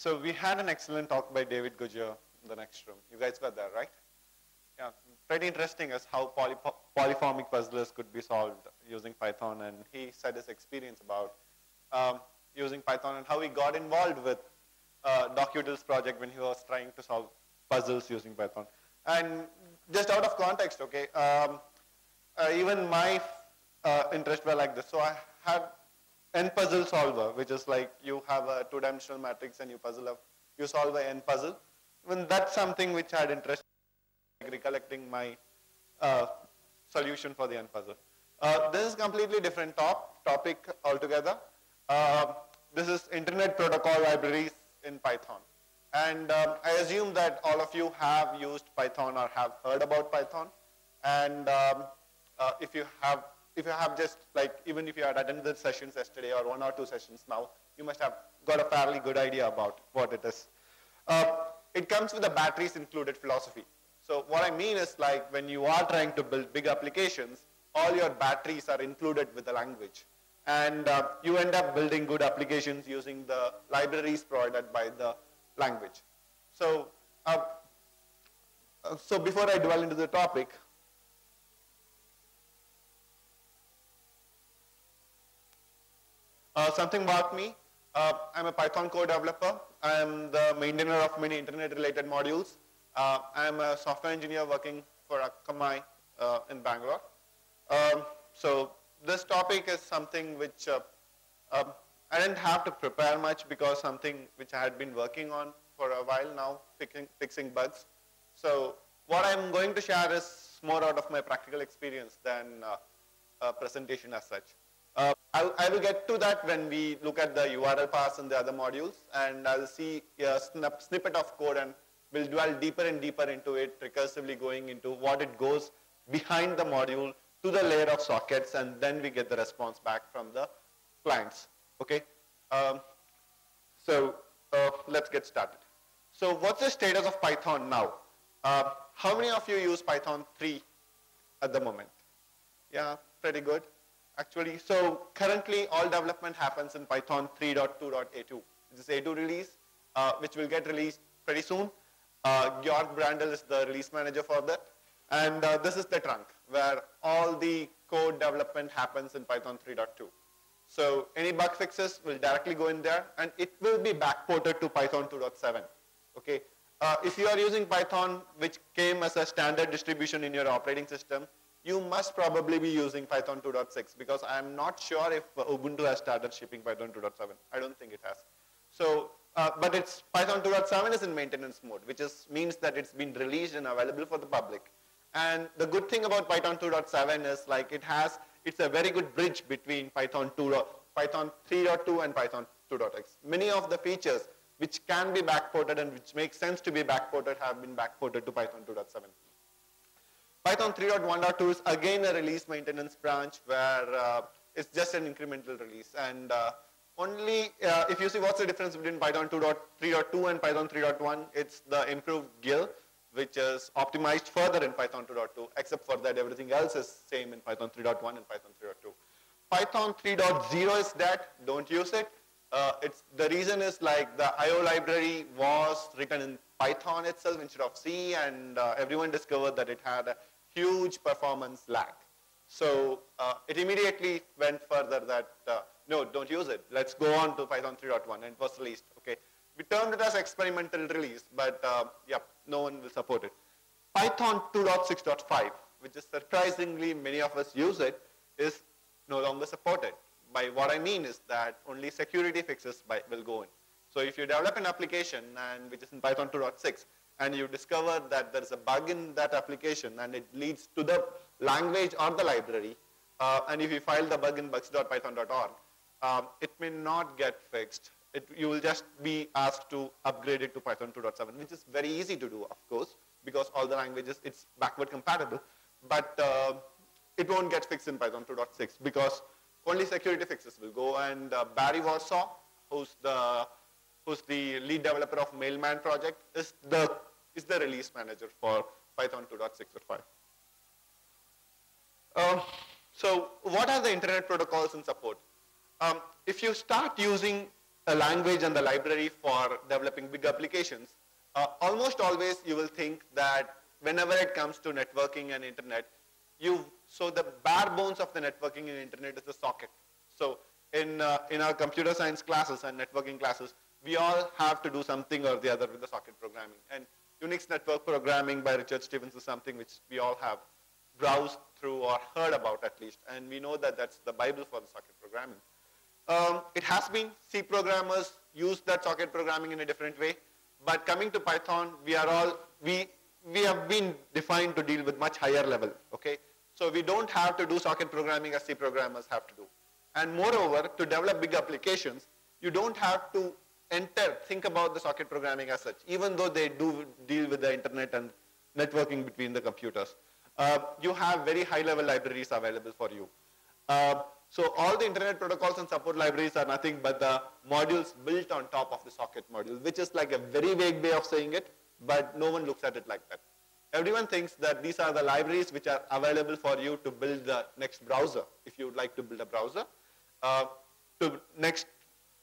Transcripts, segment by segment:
So we had an excellent talk by David Goodger in the next room. You guys were there, right? Yeah, pretty interesting as how poly polyformic puzzlers could be solved using Python, and he said his experience about um, using Python and how he got involved with uh, DocUtils project when he was trying to solve puzzles using Python. And just out of context, okay, um, uh, even my uh, interests were like this. So I had n puzzle solver, which is like you have a two-dimensional matrix and you puzzle up, you solve a n puzzle. When that's something which had interest, like recollecting my uh, solution for the n puzzle. Uh, this is completely different top topic altogether. Uh, this is Internet Protocol libraries in Python. And um, I assume that all of you have used Python or have heard about Python. And um, uh, if you have if you have just like, even if you had attended the sessions yesterday or one or two sessions now, you must have got a fairly good idea about what it is. Uh, it comes with a batteries included philosophy. So what I mean is like when you are trying to build big applications, all your batteries are included with the language. And uh, you end up building good applications using the libraries provided by the language. So, uh, uh so before I dwell into the topic, Uh, something about me, uh, I'm a Python core developer. I'm the maintainer of many internet-related modules. Uh, I'm a software engineer working for Akamai uh, in Bangalore. Um, so this topic is something which uh, um, I didn't have to prepare much because something which I had been working on for a while now, fixing, fixing bugs. So what I'm going to share is more out of my practical experience than uh, a presentation as such. Uh, I, I, will get to that when we look at the URL parse and the other modules, and I'll see a snip, snippet of code and we'll dwell deeper and deeper into it, recursively going into what it goes behind the module to the layer of sockets, and then we get the response back from the clients. Okay. Um, so uh, let's get started. So what's the status of Python now? Uh, how many of you use Python 3 at the moment? Yeah, pretty good actually. So currently all development happens in Python 3.2.a2. This is A2 release, uh, which will get released pretty soon. Uh, Georg Brandl is the release manager for that. And uh, this is the trunk where all the code development happens in Python 3.2. So any bug fixes will directly go in there and it will be backported to Python 2.7. Okay. Uh, if you are using Python, which came as a standard distribution in your operating system, you must probably be using Python 2.6 because I'm not sure if Ubuntu has started shipping Python 2.7. I don't think it has. So, uh, but it's Python 2.7 is in maintenance mode, which is, means that it's been released and available for the public. And the good thing about Python 2.7 is like it has, it's a very good bridge between Python 2, Python 3.2 and Python 2.x. Many of the features which can be backported and which make sense to be backported have been backported to Python 2.7. Python 3.1.2 is again a release maintenance branch where uh, it's just an incremental release. And uh, only, uh, if you see what's the difference between Python 2.3.2 and Python 3.1, it's the improved GIL, which is optimized further in Python 2.2, except for that everything else is same in Python 3.1 and Python 3.2. Python 3.0 is that, don't use it. Uh, it's, the reason is like the IO library was written in Python itself instead of C and uh, everyone discovered that it had a huge performance lag. So uh, it immediately went further that, uh, no, don't use it. Let's go on to Python 3.1 and it was released. Okay, We termed it as experimental release, but uh, yeah, no one will support it. Python 2.6.5, which is surprisingly many of us use it, is no longer supported. By what I mean is that only security fixes by, will go in. So if you develop an application and which is in Python 2.6, and you discover that there's a bug in that application and it leads to the language or the library, uh, and if you file the bug in bugs.python.org, um, it may not get fixed. It, you will just be asked to upgrade it to Python 2.7, which is very easy to do, of course, because all the languages, it's backward compatible, but uh, it won't get fixed in Python 2.6 because only security fixes will go. And uh, Barry Warsaw, who's the, who's the lead developer of Mailman project, is the is the release manager for Python 2.6.5. Um, so what are the internet protocols in support? Um, if you start using a language and the library for developing big applications, uh, almost always you will think that whenever it comes to networking and internet, you so the bare bones of the networking and internet is the socket. So in uh, in our computer science classes and networking classes, we all have to do something or the other with the socket programming. And Unix network programming by Richard Stevens is something which we all have browsed through or heard about at least. And we know that that's the Bible for the socket programming. Um, it has been C programmers use that socket programming in a different way. But coming to Python, we are all, we, we have been defined to deal with much higher level, okay? So we don't have to do socket programming as C programmers have to do. And moreover, to develop big applications, you don't have to enter, think about the socket programming as such, even though they do deal with the internet and networking between the computers. Uh, you have very high level libraries available for you. Uh, so all the internet protocols and support libraries are nothing but the modules built on top of the socket module, which is like a very vague way of saying it, but no one looks at it like that. Everyone thinks that these are the libraries which are available for you to build the next browser, if you would like to build a browser, uh, to next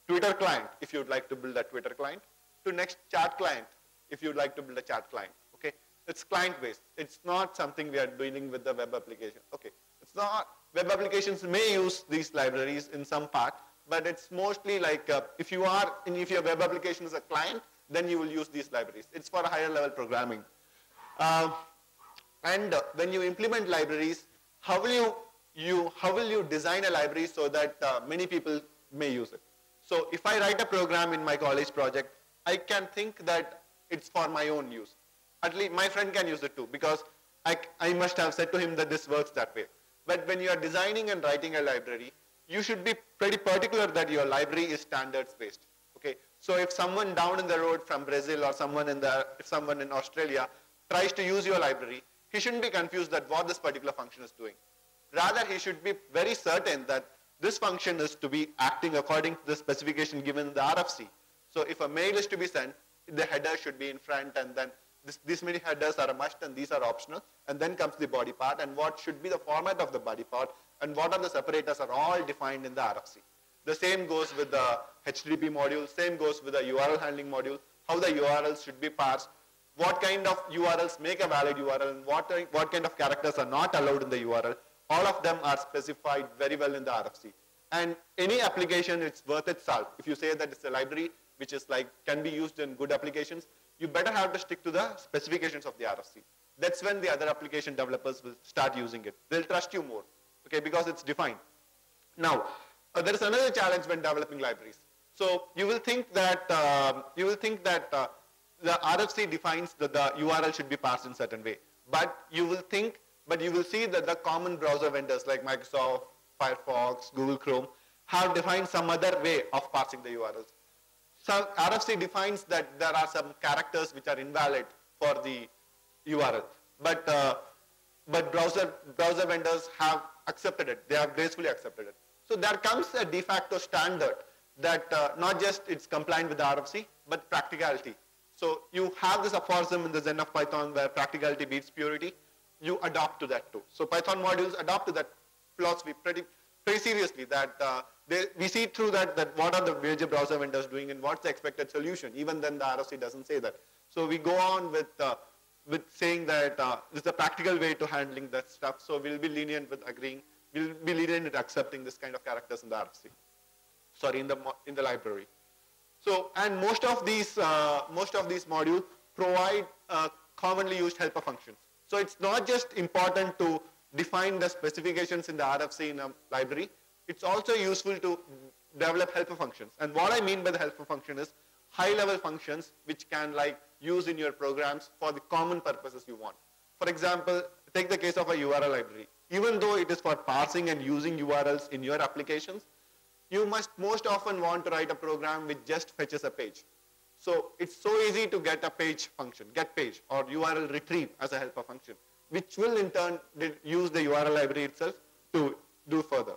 Twitter client, if you would like to build a Twitter client, to next chat client, if you would like to build a chat client, okay? It's client-based. It's not something we are dealing with the web application, okay? It's not, web applications may use these libraries in some part, but it's mostly like uh, if you are, if your web application is a client, then you will use these libraries. It's for a higher level programming. Uh, and uh, when you implement libraries, how will you, you, how will you design a library so that uh, many people may use it? So if I write a program in my college project, I can think that it's for my own use. At least my friend can use it too because I, I must have said to him that this works that way. But when you are designing and writing a library, you should be pretty particular that your library is standards based. Okay, so if someone down in the road from Brazil or someone in the, if someone in Australia tries to use your library, he shouldn't be confused that what this particular function is doing. Rather, he should be very certain that this function is to be acting according to the specification given in the RFC. So if a mail is to be sent, the header should be in front and then this, these many headers are a must and these are optional. And then comes the body part and what should be the format of the body part and what are the separators are all defined in the RFC. The same goes with the HTTP module, same goes with the URL handling module, how the URLs should be parsed, what kind of URLs make a valid URL and what, what kind of characters are not allowed in the URL. All of them are specified very well in the RFC. And any application, it's worth itself. If you say that it's a library which is like, can be used in good applications, you better have to stick to the specifications of the RFC. That's when the other application developers will start using it. They'll trust you more, okay, because it's defined. Now, uh, there is another challenge when developing libraries. So you will think that, uh, you will think that uh, the RFC defines that the URL should be parsed in certain way. But you will think, but you will see that the common browser vendors like Microsoft, Firefox, Google Chrome have defined some other way of parsing the URLs. So RFC defines that there are some characters which are invalid for the URL. But, uh, but browser, browser vendors have accepted it. They have gracefully accepted it. So there comes a de facto standard that uh, not just it's compliant with the RFC, but practicality. So you have this aphorism in the Zen of Python where practicality beats purity. You adapt to that too. So Python modules adopt to that philosophy pretty, pretty seriously that uh, they, we see through that, that what are the major browser vendors doing and what's the expected solution. Even then the RFC doesn't say that. So we go on with, uh, with saying that uh, this is a practical way to handling that stuff. So we'll be lenient with agreeing. We'll be lenient with accepting this kind of characters in the RFC. Sorry, in the, in the library. So, and most of these, uh, most of these modules provide uh, commonly used helper functions. So it's not just important to define the specifications in the RFC in a library, it's also useful to develop helper functions. And what I mean by the helper function is high level functions which can like use in your programs for the common purposes you want. For example, take the case of a URL library. Even though it is for parsing and using URLs in your applications, you must most often want to write a program which just fetches a page. So it's so easy to get a page function, get page or URL retrieve as a helper function, which will in turn use the URL library itself to do further.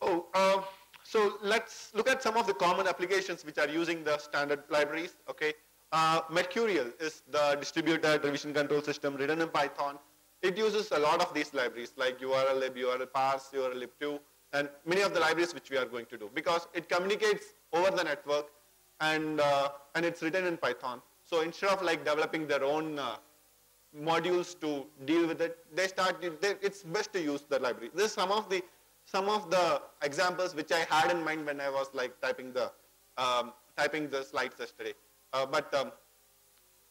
Oh, uh, so let's look at some of the common applications which are using the standard libraries. Okay, uh, Mercurial is the distributed revision control system written in Python. It uses a lot of these libraries like URL lib, URL parse, URL lib2, and many of the libraries which we are going to do because it communicates over the network and, uh, and it's written in Python. So instead of like developing their own uh, modules to deal with it, they start, they, it's best to use the library. This is some of the, some of the examples which I had in mind when I was like typing the, um, typing the slides yesterday. Uh, but um,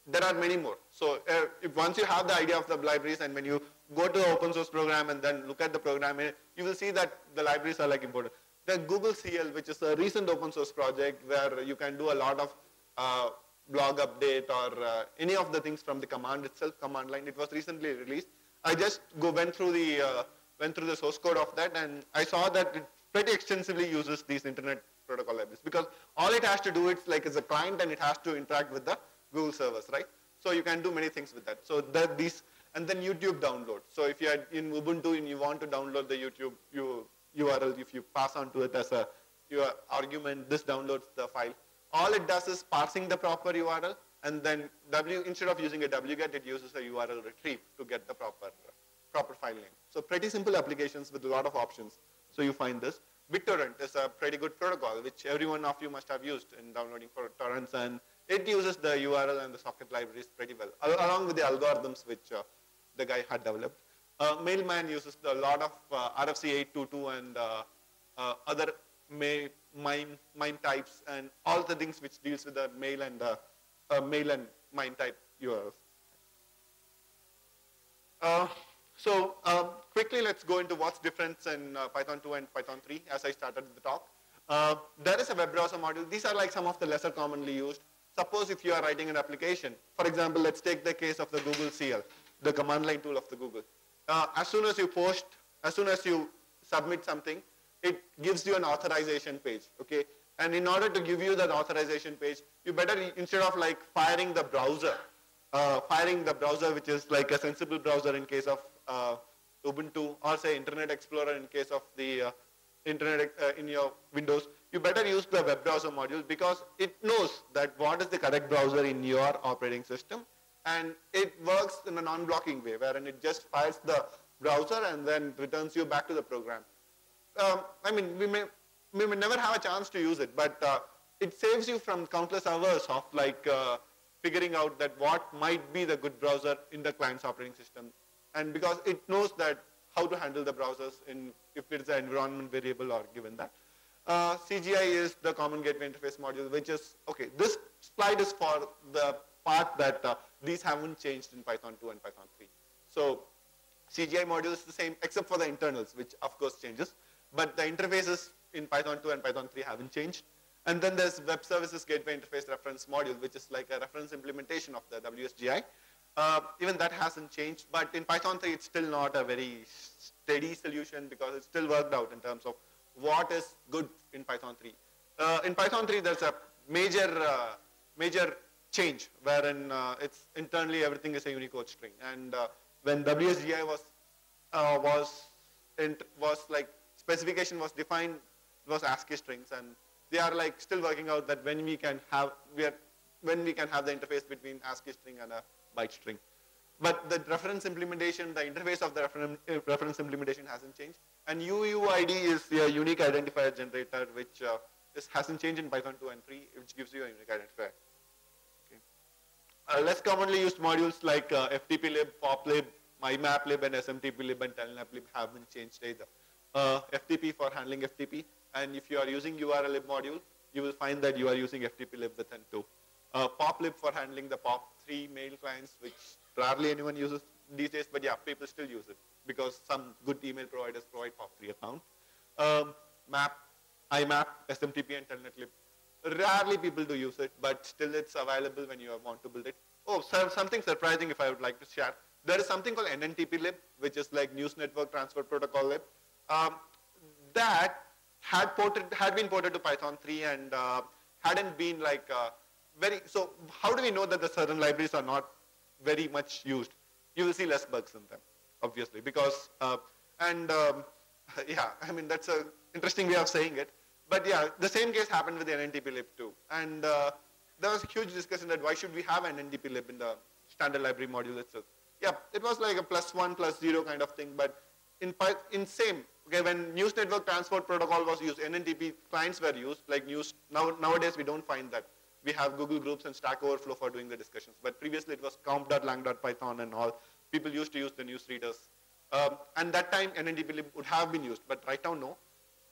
there are many more. So uh, if once you have the idea of the libraries and when you go to the open source program and then look at the program, eh, you will see that the libraries are like important. The Google CL, which is a recent open source project where you can do a lot of uh, blog update or uh, any of the things from the command itself, command line. It was recently released. I just go went through the uh, went through the source code of that, and I saw that it pretty extensively uses these internet protocol libraries because all it has to do it's like as a client and it has to interact with the Google servers, right? So you can do many things with that. So that these and then YouTube download. So if you are in Ubuntu and you want to download the YouTube you, URL, if you pass on to it as a your argument, this downloads the file. All it does is parsing the proper URL and then W, instead of using a wget, it uses a URL retrieve to get the proper, proper file name. So pretty simple applications with a lot of options. So you find this. BitTorrent is a pretty good protocol, which every one of you must have used in downloading for torrents, and it uses the URL and the socket libraries pretty well, along with the algorithms which uh, the guy had developed. Uh, Mailman uses a lot of uh, RFC 822 and uh, uh, other mail, MIME, MIME types and all the things which deals with the mail and uh, mail and MIME type URLs. so um, quickly, let's go into what's difference in Python 2 and Python 3 as I started the talk. There is a web browser module. These are like some of the lesser commonly used. Suppose if you are writing an application, for example, let's take the case of the Google CL the command line tool of the Google. Uh, as soon as you post, as soon as you submit something, it gives you an authorization page, okay? And in order to give you that authorization page, you better, instead of like firing the browser, uh, firing the browser which is like a sensible browser in case of uh, Ubuntu or say Internet Explorer in case of the uh, Internet uh, in your Windows, you better use the web browser module because it knows that what is the correct browser in your operating system and it works in a non-blocking way, wherein it just fires the browser and then returns you back to the program. Um, I mean, we may, we may never have a chance to use it, but uh, it saves you from countless hours of like uh, figuring out that what might be the good browser in the client's operating system. And because it knows that how to handle the browsers in if it's an environment variable or given that. Uh, CGI is the Common Gateway Interface module, which is, okay, this slide is for the part that uh, these haven't changed in Python 2 and Python 3. So CGI module is the same except for the internals, which of course changes. But the interfaces in Python 2 and Python 3 haven't changed. And then there's Web Services Gateway Interface Reference Module, which is like a reference implementation of the WSGI. Uh, even that hasn't changed, but in Python 3, it's still not a very steady solution because it's still worked out in terms of what is good in Python 3. Uh, in Python 3, there's a major, uh, major change, wherein uh, it's internally everything is a Unicode string. And uh, when WSGI was uh, was was like specification was defined, was ASCII strings, and they are like still working out that when we can have we are when we can have the interface between ASCII string and a byte string. But the reference implementation, the interface of the uh, reference implementation hasn't changed. And UUID is a unique identifier generator, which uh, hasn't changed in Python 2 and 3, which gives you a unique identifier. Uh, less commonly used modules like uh, ftplib, poplib, imaplib, and smtplib and telnetlib haven't changed either. Uh, FTP for handling FTP, and if you are using urllib module, you will find that you are using ftplib with N2. Uh, poplib for handling the POP3 mail clients, which rarely anyone uses these days, but yeah, people still use it because some good email providers provide POP3 account. Um, map, IMAP, SMTP, and telnetlib Rarely people do use it, but still it's available when you want to build it. Oh, so something surprising if I would like to share. There is something called NNTP-lib, which is like News Network Transfer Protocol lib. Um, that had, ported, had been ported to Python 3 and uh, hadn't been like uh, very, so how do we know that the certain libraries are not very much used? You will see less bugs in them, obviously, because, uh, and um, yeah, I mean, that's an interesting way of saying it. But yeah, the same case happened with the NNTP lib too. And uh, there was a huge discussion that why should we have NNTP lib in the standard library module itself. Yeah, it was like a plus one, plus zero kind of thing, but in, in same, Okay, when News Network Transport Protocol was used, NNTP clients were used, like news, now, nowadays we don't find that. We have Google Groups and Stack Overflow for doing the discussions, but previously it was comp.lang.python and all. People used to use the news readers. Um, and that time NNTP lib would have been used, but right now no.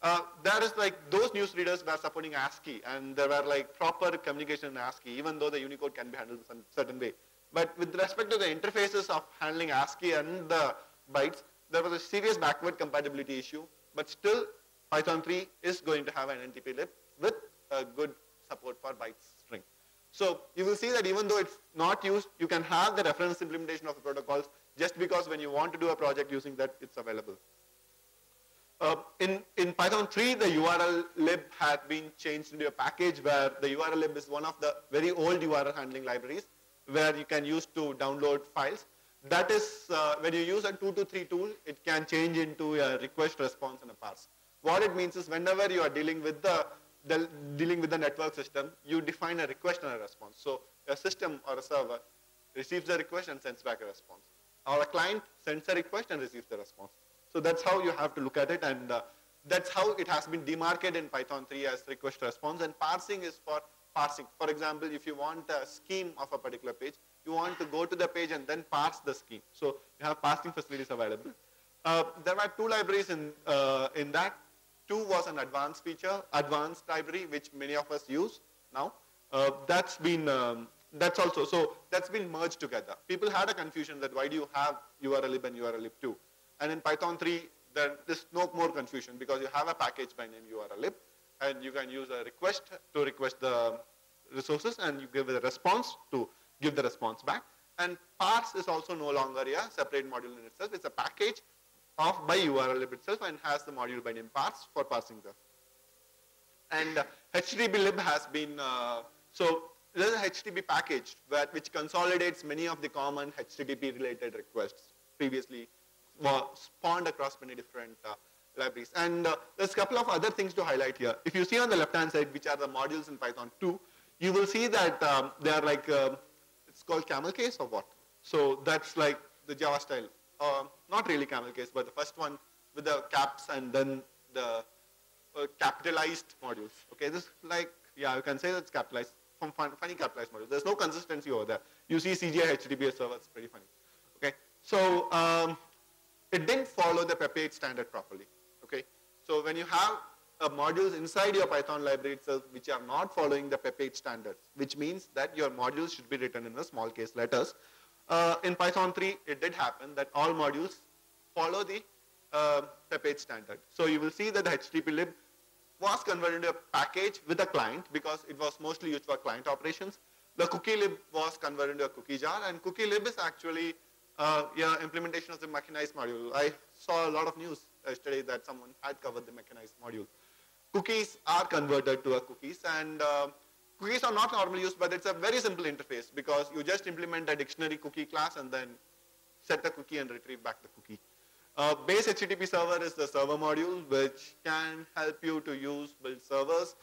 Uh, there is like, those news readers were supporting ASCII and there were like proper communication in ASCII, even though the Unicode can be handled in a certain way. But with respect to the interfaces of handling ASCII and the bytes, there was a serious backward compatibility issue, but still Python 3 is going to have an NTP-lib with a good support for bytes string. So you will see that even though it's not used, you can have the reference implementation of the protocols just because when you want to do a project using that, it's available. Uh, in, in Python 3, the URL lib had been changed into a package where the URL lib is one of the very old URL handling libraries where you can use to download files. That is, uh, when you use a 2 to 3 tool, it can change into a request response and a parse. What it means is whenever you are dealing with the, the, dealing with the network system, you define a request and a response. So a system or a server receives a request and sends back a response. Or a client sends a request and receives the response. So that's how you have to look at it and uh, that's how it has been demarcated in Python 3 as request response and parsing is for parsing. For example, if you want a scheme of a particular page, you want to go to the page and then parse the scheme. So you have parsing facilities available. Uh, there were two libraries in, uh, in that. Two was an advanced feature, advanced library, which many of us use now. Uh, that's been, um, that's also, so that's been merged together. People had a confusion that why do you have URLlib and URLlib2? And in Python 3, there is no more confusion because you have a package by name URLlib and you can use a request to request the resources and you give the response to give the response back. And parse is also no longer a separate module in itself. It's a package of by URL itself and has the module by name parse for parsing the. And uh, HTTP has been, uh, so there's a HTTP package where, which consolidates many of the common HTTP related requests previously spawned across many different uh, libraries. And uh, there's a couple of other things to highlight here. If you see on the left hand side, which are the modules in Python 2, you will see that um, they are like uh, it's called camel case or what? So that's like the Java style. Uh, not really camel case, but the first one with the caps and then the uh, capitalized modules. Okay, this like, yeah, you can say that's capitalized, from fun, funny capitalized modules. There's no consistency over there. You see CGI HTTPS server, it's pretty funny. Okay, so um, it didn't follow the PEP8 standard properly. Okay, so when you have modules inside your Python library itself which are not following the PEP8 standards, which means that your modules should be written in the small case letters. Uh, in Python 3, it did happen that all modules follow the uh, PEP8 standard. So you will see that the HTTP lib was converted into a package with a client because it was mostly used for client operations. The cookie lib was converted into a cookie jar and cookie lib is actually uh, yeah, implementation of the mechanized module. I saw a lot of news yesterday that someone had covered the mechanized module cookies are converted to a cookies and uh, cookies are not normally used but it's a very simple interface because you just implement a dictionary cookie class and then set the cookie and retrieve back the cookie. Uh, base HTTP server is the server module which can help you to use build servers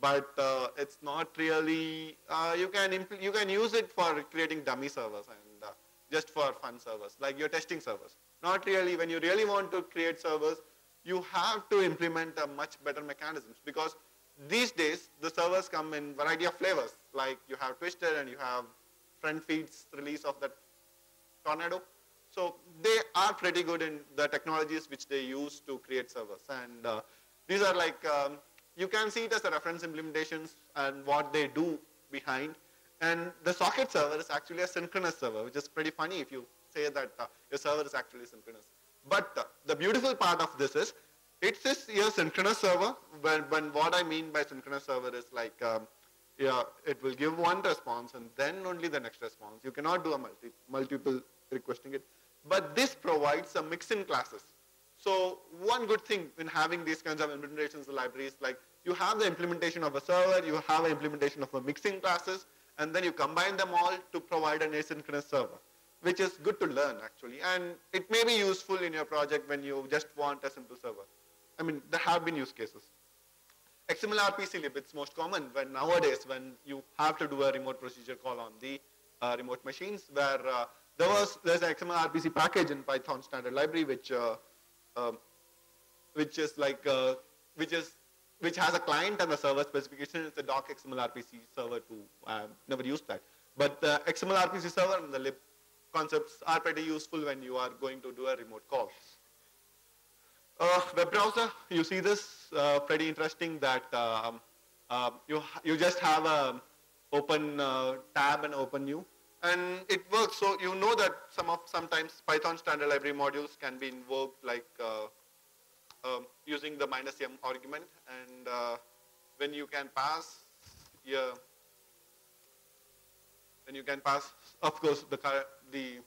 but uh, it's not really, uh, you can you can use it for creating dummy servers just for fun servers like your testing servers. Not really, when you really want to create servers, you have to implement a much better mechanisms because these days the servers come in variety of flavors like you have Twisted and you have FriendFeed's release of that Tornado. So they are pretty good in the technologies which they use to create servers and uh, these are like, um, you can see it as the reference implementations and what they do behind and the socket server is actually a synchronous server which is pretty funny if you say that uh, your server is actually synchronous. But the beautiful part of this is, it's this your synchronous server. When, when what I mean by synchronous server is like, um, yeah, it will give one response and then only the next response. You cannot do a multi, multiple requesting it. But this provides some mixin classes. So one good thing in having these kinds of implementations in libraries, like you have the implementation of a server, you have an implementation of a mixin classes, and then you combine them all to provide an asynchronous server which is good to learn actually. And it may be useful in your project when you just want a simple server. I mean, there have been use cases. XML RPC lib, it's most common when nowadays when you have to do a remote procedure call on the uh, remote machines where uh, there was, there's an XML RPC package in Python standard library which uh, um, which is like, uh, which is, which has a client and a server specification. It's a doc XML RPC server too. I've never used that. But the XML RPC server and the lib concepts are pretty useful when you are going to do a remote call. Uh, web browser, you see this, uh, pretty interesting that um, uh, you, you just have a open uh, tab and open new and it works. So you know that some of sometimes Python standard library modules can be invoked like uh, um, using the minus m argument and uh, when you can pass yeah, when you can pass, of course the the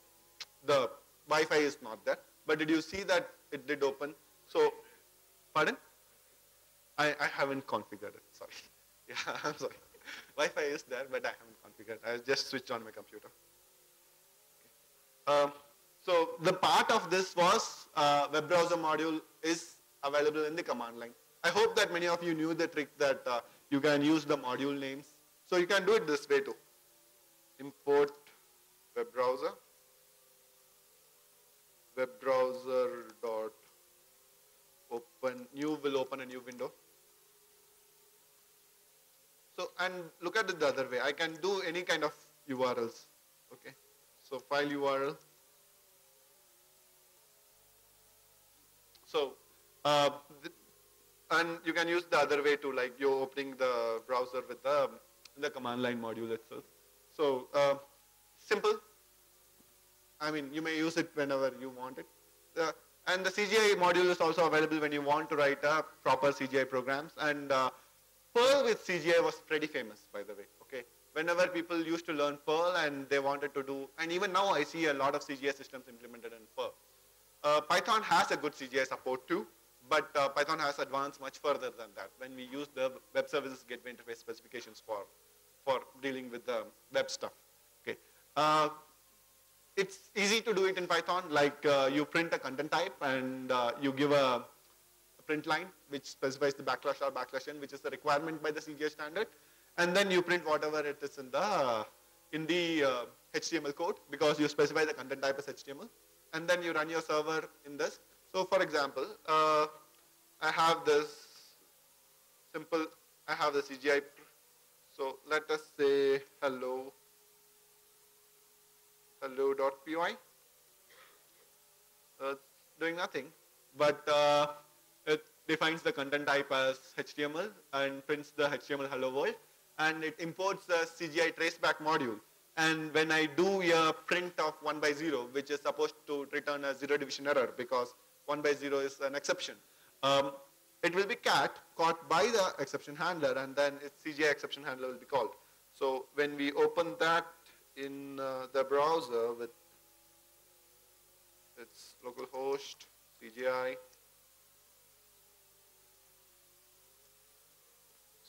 the Wi-Fi is not there. But did you see that it did open? So, pardon? I, I haven't configured it, sorry. Yeah, I'm sorry. Wi-Fi is there, but I haven't configured. I just switched on my computer. Okay. Um, so the part of this was uh, web browser module is available in the command line. I hope that many of you knew the trick that uh, you can use the module names. So you can do it this way too. Import web browser, web browser dot open, new will open a new window. So, and look at it the other way. I can do any kind of URLs. Okay. So file URL. So, uh, and you can use the other way too, like you're opening the browser with the, the command line module itself. So, uh, simple. I mean, you may use it whenever you want it. Uh, and the CGI module is also available when you want to write a proper CGI programs. And uh, Perl with CGI was pretty famous, by the way. Okay, whenever people used to learn Perl and they wanted to do, and even now I see a lot of CGI systems implemented in Perl. Uh, Python has a good CGI support too, but uh, Python has advanced much further than that when we use the web services gateway interface specifications for, for dealing with the web stuff. Okay. Uh, it's easy to do it in Python, like uh, you print a content type and uh, you give a print line, which specifies the backslash or backslash n, which is the requirement by the CGI standard. And then you print whatever it is in the, in the uh, HTML code because you specify the content type as HTML. And then you run your server in this. So for example, uh, I have this simple, I have the CGI. So let us say hello, hello.py. Uh, doing nothing, but uh, it defines the content type as HTML and prints the HTML hello world and it imports the CGI traceback module. And when I do a print of 1 by 0, which is supposed to return a zero division error because 1 by 0 is an exception, um, it will be cat caught by the exception handler and then its CGI exception handler will be called. So when we open that in uh, the browser with its localhost, CGI,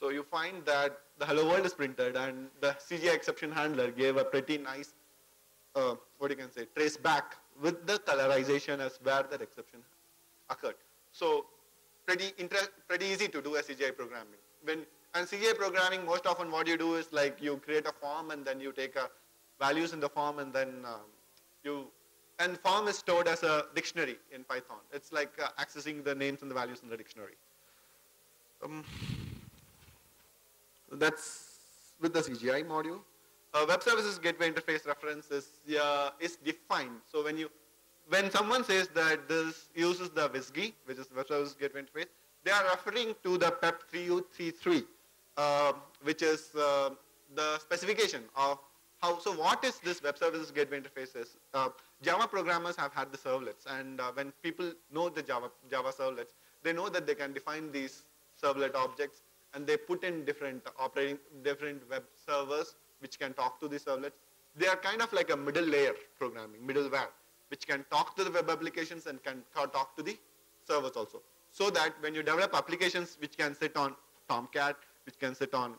So you find that the hello world is printed and the CGI exception handler gave a pretty nice, uh, what you can say, trace back with the colorization as where that exception occurred. So pretty, pretty easy to do a CGI programming. When, and CGI programming, most often what you do is like you create a form and then you take a values in the form and then um, you, and form is stored as a dictionary in Python. It's like uh, accessing the names and the values in the dictionary. Um, that's with the CGI module. Uh, web services gateway interface reference is, uh, is defined. So when you, when someone says that this uses the WSGI, which is web services gateway interface, they are referring to the PEP 3333, uh, which is uh, the specification of how, so what is this web services gateway interface is? Uh, Java programmers have had the servlets and uh, when people know the Java, Java servlets, they know that they can define these servlet objects and they put in different operating, different web servers which can talk to the servlets. They are kind of like a middle layer programming, middleware, which can talk to the web applications and can talk to the servers also. So that when you develop applications which can sit on Tomcat, which can sit on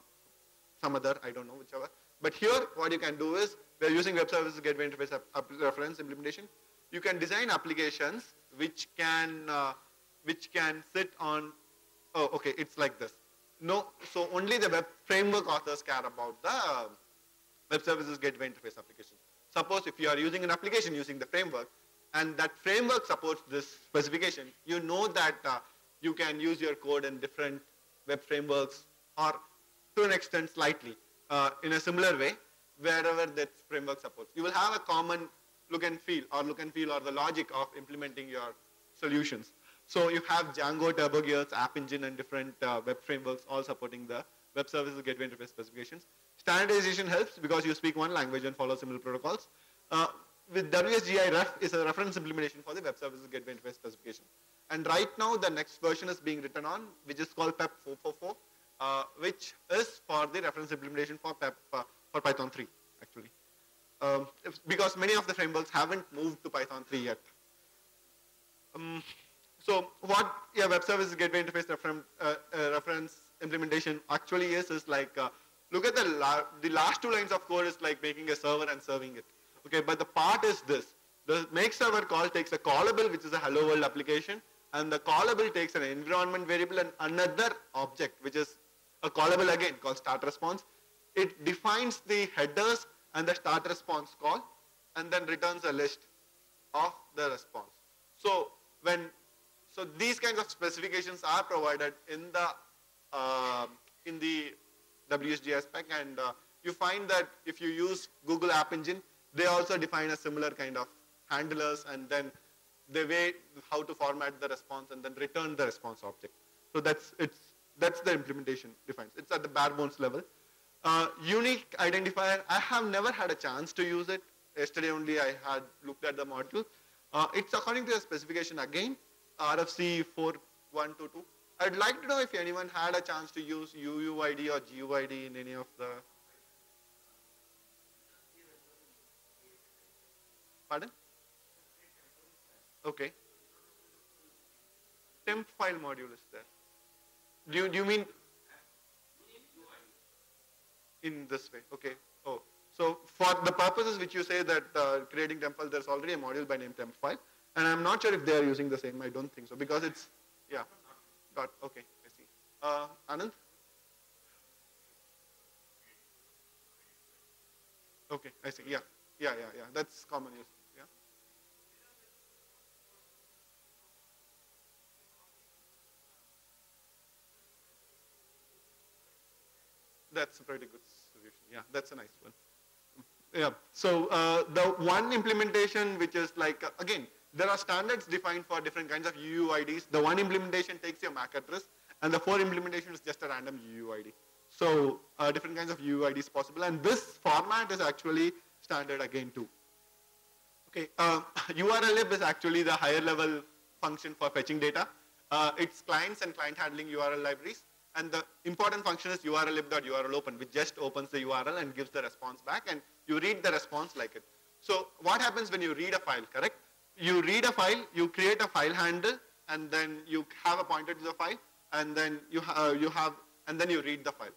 some other, I don't know, whichever. But here, what you can do is, we're using web services gateway interface reference implementation. You can design applications which can, uh, which can sit on, oh, okay, it's like this. No, so only the web framework authors care about the web services gateway interface application. Suppose if you are using an application using the framework and that framework supports this specification, you know that uh, you can use your code in different web frameworks or to an extent slightly uh, in a similar way wherever that framework supports. You will have a common look and feel or look and feel or the logic of implementing your solutions. So you have Django, TurboGears, App Engine and different uh, web frameworks all supporting the web services gateway interface specifications. Standardization helps because you speak one language and follow similar protocols. Uh, with WSGI ref is a reference implementation for the web services gateway interface specification. And right now the next version is being written on, which is called PEP 444, uh, which is for the reference implementation for PEP uh, for Python 3 actually. Um, if, because many of the frameworks haven't moved to Python 3 yet. Um, so what yeah, web services gateway interface reference, uh, uh, reference implementation actually is is like uh, look at the la the last two lines of code is like making a server and serving it. Okay, but the part is this. The make server call takes a callable, which is a hello world application, and the callable takes an environment variable and another object, which is a callable again called start response. It defines the headers and the start response call, and then returns a list of the response. So when so these kinds of specifications are provided in the uh, in the WSGI spec, and uh, you find that if you use Google App Engine, they also define a similar kind of handlers, and then the way how to format the response and then return the response object. So that's it's that's the implementation defines. It's at the bare bones level. Uh, unique identifier, I have never had a chance to use it. Yesterday only I had looked at the module. Uh, it's according to the specification again, RFC 4122. I'd like to know if anyone had a chance to use UUID or GUID in any of the... Pardon? Okay. Temp file module is there. Do you, do you mean in this way? Okay. Oh, so for the purposes which you say that uh, creating temp file, there's already a module by name temp file, and I'm not sure if they are using the same. I don't think so because it's yeah. Got okay. I see. Uh, Anand. Okay, I see. Yeah, yeah, yeah, yeah. That's common use. Yeah. That's a pretty good solution. Yeah, that's a nice one. Yeah. So uh, the one implementation which is like uh, again there are standards defined for different kinds of UUIDs. The one implementation takes your MAC address, and the four implementation is just a random UUID. So uh, different kinds of UUIDs possible, and this format is actually standard again too. Okay, uh, URLlib is actually the higher level function for fetching data. Uh, it's clients and client handling URL libraries. And the important function is urllib.urlopen, which just opens the URL and gives the response back, and you read the response like it. So what happens when you read a file, correct? You read a file, you create a file handle, and then you have a pointer to the file, and then you, ha uh, you have, and then you read the file.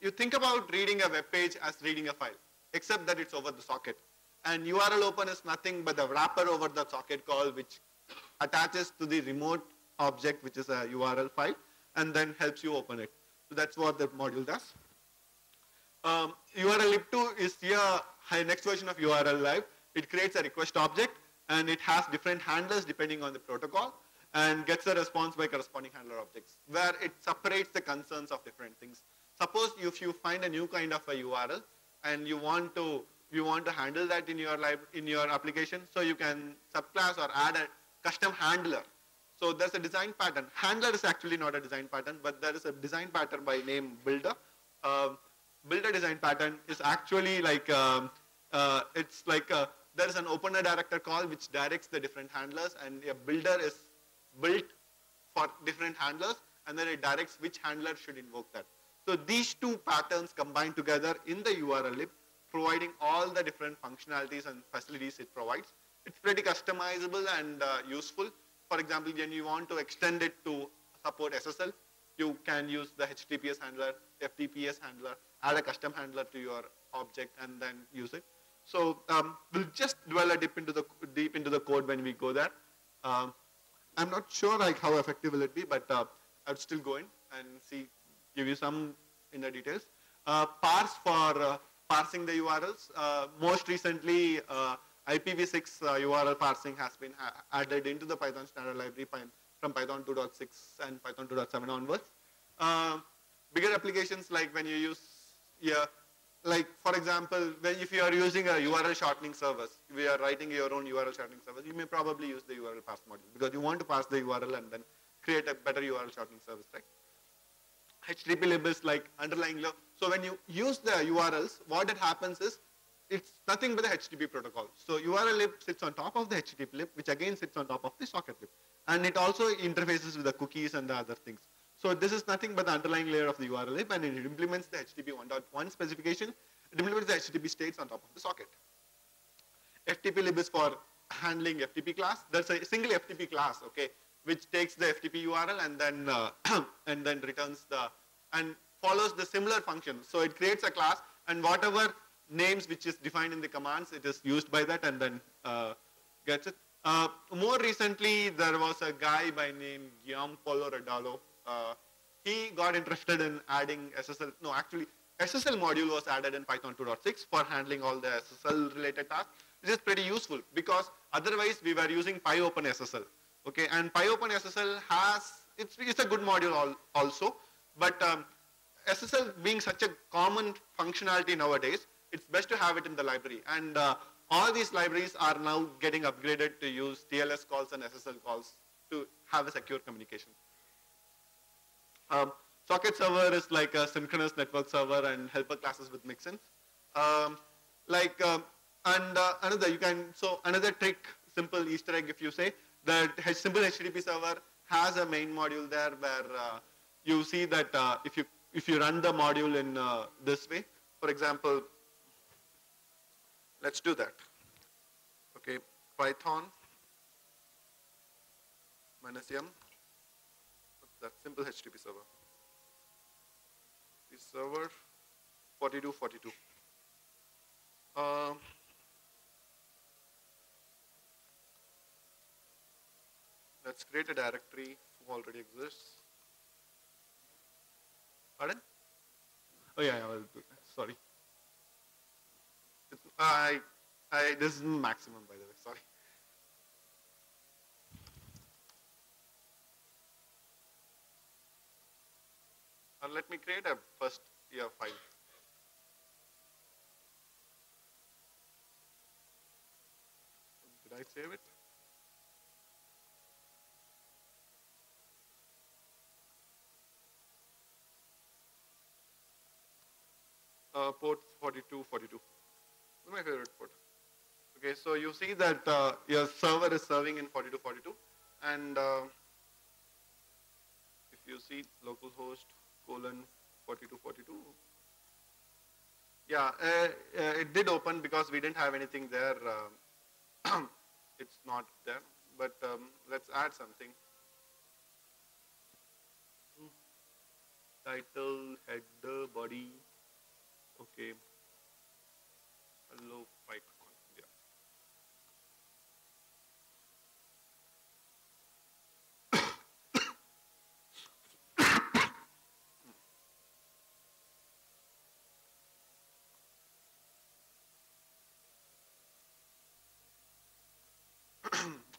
You think about reading a web page as reading a file, except that it's over the socket. And URL open is nothing but the wrapper over the socket call, which attaches to the remote object, which is a URL file, and then helps you open it. So that's what the module does. Um, URLlib2 is here, next version of URLlib. It creates a request object and it has different handlers depending on the protocol and gets a response by corresponding handler objects where it separates the concerns of different things. Suppose if you find a new kind of a URL and you want to you want to handle that in your lib in your application, so you can subclass or add a custom handler so there's a design pattern. Handler is actually not a design pattern, but there is a design pattern by name builder. Uh, builder design pattern is actually like, um, uh, it's like a, there is an opener director call which directs the different handlers and a builder is built for different handlers and then it directs which handler should invoke that. So these two patterns combined together in the URL lib, providing all the different functionalities and facilities it provides. It's pretty customizable and uh, useful for example, when you want to extend it to support SSL, you can use the HTTPS handler, FTPS handler, add a custom handler to your object and then use it. So um, we'll just dwell a deep into the deep into the code when we go there. Um, I'm not sure like how effective will it be, but uh, I'll still go in and see, give you some in the details. Uh, parse for uh, parsing the URLs. Uh, most recently, uh, IPv6 uh, URL parsing has been added into the Python standard library from Python 2.6 and Python 2.7 onwards. Uh, bigger applications like when you use, yeah, like for example, if you are using a URL shortening service, you are writing your own URL shortening service, you may probably use the urlparse module because you want to parse the URL and then create a better URL shortening service, right? httplib is like underlying layer. So when you use the URLs, what it happens is it's nothing but the HTTP protocol. So urllib sits on top of the httplib, which again sits on top of the socket lib. And it also interfaces with the cookies and the other things. So this is nothing but the underlying layer of the urllib and it implements the HTTP 1.1 specification. It implements the HTTP states on top of the socket. ftplib is for handling FTP class. There's a single FTP class, okay, which takes the FTP URL and then uh, and then returns the and follows the similar function. So it creates a class and whatever names which is defined in the commands, it is used by that and then uh, gets it. Uh, more recently, there was a guy by name Giampaolo Rodolà. Uh, he got interested in adding SSL, no actually SSL module was added in Python 2.6 for handling all the SSL related tasks, which is pretty useful because otherwise we were using PyOpenSSL. Okay, and PyOpenSSL has, it's, it's a good module also, but um, SSL being such a common functionality nowadays, it's best to have it in the library. And uh, all these libraries are now getting upgraded to use TLS calls and SSL calls to have a secure communication. Um, socket server is like a synchronous network server and helper classes with mixins. Um, like, um, and uh, another, you can, so another trick, simple Easter egg if you say, that simple HTTP server has a main module there where uh, you see that uh, if you if you run the module in uh, this way, for example, let's do that. Okay, Python minus m, that simple HTTP server. This server 4242. Um, let's create a directory who already exists. Pardon? Oh yeah, yeah sorry. It's, I, I, this is maximum by the way, sorry. And let me create a first year file. Did I save it? uh, port 42, 42. This my favorite port. Okay, so you see that uh, your server is serving in 42, 42, and uh, if you see localhost colon 42, 42, yeah, uh, uh, it did open because we didn't have anything there. Uh, it's not there, but um, let's add something. Title, header, body, Okay. Hello Python. Yeah.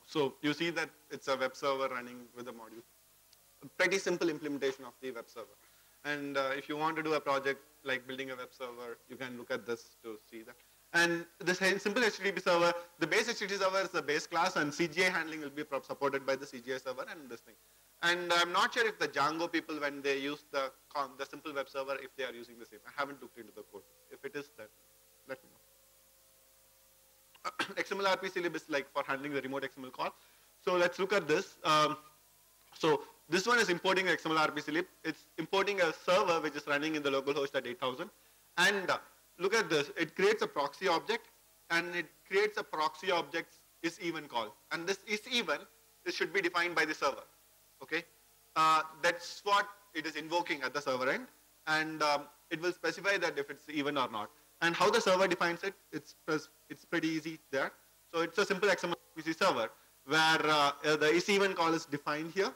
So you see that it's a web server running with a module. A pretty simple implementation of the web server. And uh, if you want to do a project like building a web server, you can look at this to see that. And this simple HTTP server, the base HTTP server is the base class and CGI handling will be supported by the CGI server and this thing. And I'm not sure if the Django people, when they use the, the simple web server, if they are using the same. I haven't looked into the code. If it is, that let me know. XML RPC lib is like for handling the remote XML call. So let's look at this. Um, so this one is importing XML RPC lib. It's importing a server which is running in the local host at 8000. And uh, look at this. It creates a proxy object and it creates a proxy object is even call. And this is even, this should be defined by the server. Okay. Uh, that's what it is invoking at the server end. And um, it will specify that if it's even or not. And how the server defines it, it's, it's pretty easy there. So it's a simple XML server where uh, the is even call is defined here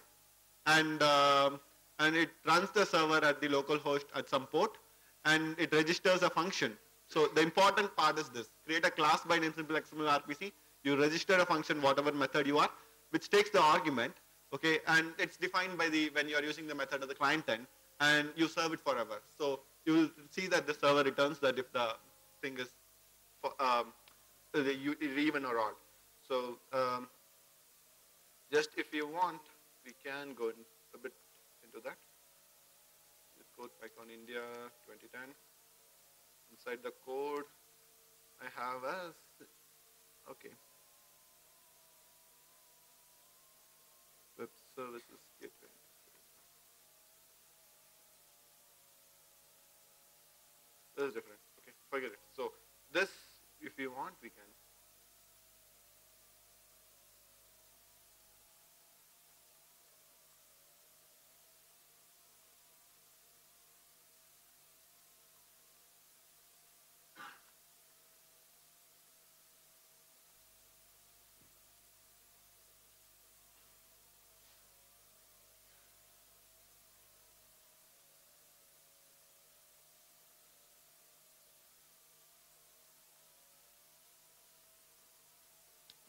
and, uh, and it runs the server at the local host at some port and it registers a function. So the important part is this, create a class by name simple XML RPC, you register a function whatever method you are, which takes the argument, Okay, and it's defined by the, when you're using the method of the client end, and you serve it forever. So you will see that the server returns that if the thing is um, the, even or odd. So um, just if you want, we can go a bit into that. Code Python India 2010. Inside the code, I have as, okay. Web services gateway. This is different. Okay, forget it. So this, if you want, we can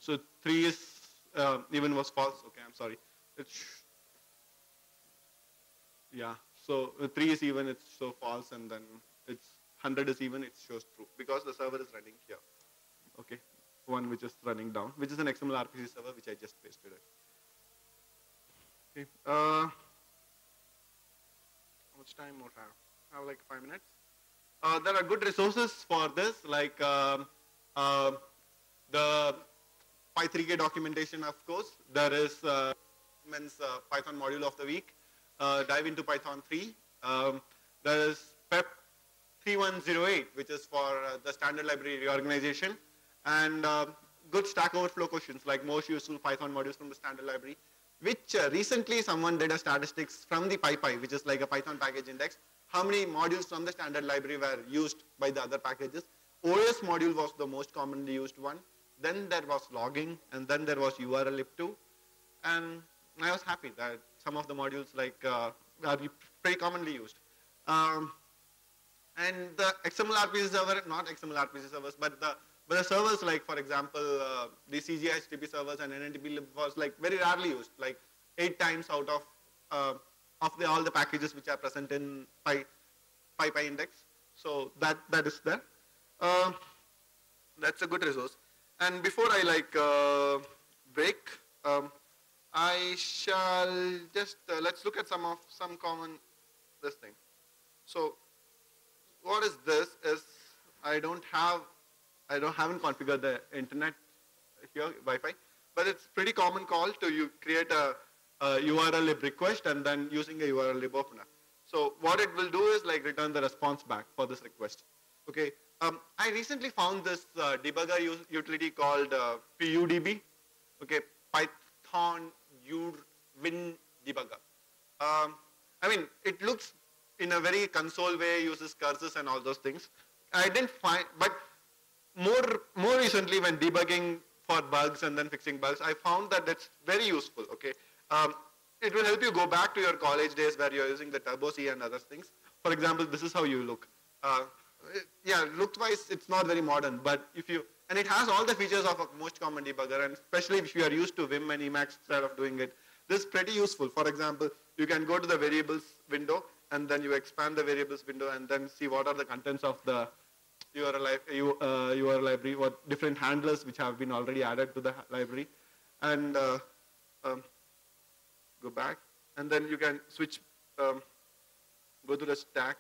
So three is uh, even was false. Okay, I'm sorry. It's yeah. So uh, three is even. It's so false, and then it's hundred is even. It shows true because the server is running here. Okay, one which is running down, which is an XML RPC server which I just pasted it. Okay. Uh, how much time more have? I have like five minutes. Uh, there are good resources for this, like uh, the Py3k documentation, of course. There is uh, uh, Python module of the week. Uh, dive into Python 3. Um, there is PEP 3108, which is for uh, the standard library reorganization. And uh, good Stack Overflow questions, like most useful Python modules from the standard library, which uh, recently someone did a statistics from the PyPI, which is like a Python package index. How many modules from the standard library were used by the other packages? OS module was the most commonly used one then there was logging, and then there was urllib2. And I was happy that some of the modules like uh, are pretty commonly used. Um, and the XML RPC server, not XML RPC servers, but the but the servers like, for example, uh, the CGI HTTP servers and nntplib was like very rarely used, like eight times out of uh, of the, all the packages which are present in Py, PyPI index. So that that is there. Uh, that's a good resource. And before I like uh, break, um, I shall just uh, let's look at some of some common this thing. So what is this? Is I don't have I don't haven't configured the internet here Wi-Fi, but it's pretty common call to you create a, a URL lib request and then using a URL lib opener. So what it will do is like return the response back for this request. Okay, um, I recently found this uh, debugger utility called uh, PUDB, okay, Python Win Debugger. Um, I mean, it looks in a very console way, uses cursors and all those things. I didn't find, but more, more recently when debugging for bugs and then fixing bugs, I found that that's very useful, okay. Um, it will help you go back to your college days where you're using the Turbo C and other things. For example, this is how you look. Uh, yeah, look-wise, it's not very modern, but if you, and it has all the features of a most common debugger, and especially if you are used to Vim and Emacs style of doing it, this is pretty useful. For example, you can go to the variables window, and then you expand the variables window, and then see what are the contents of the URL, uh, library, what different handlers which have been already added to the library, and uh, um, go back, and then you can switch, um, go to the stack,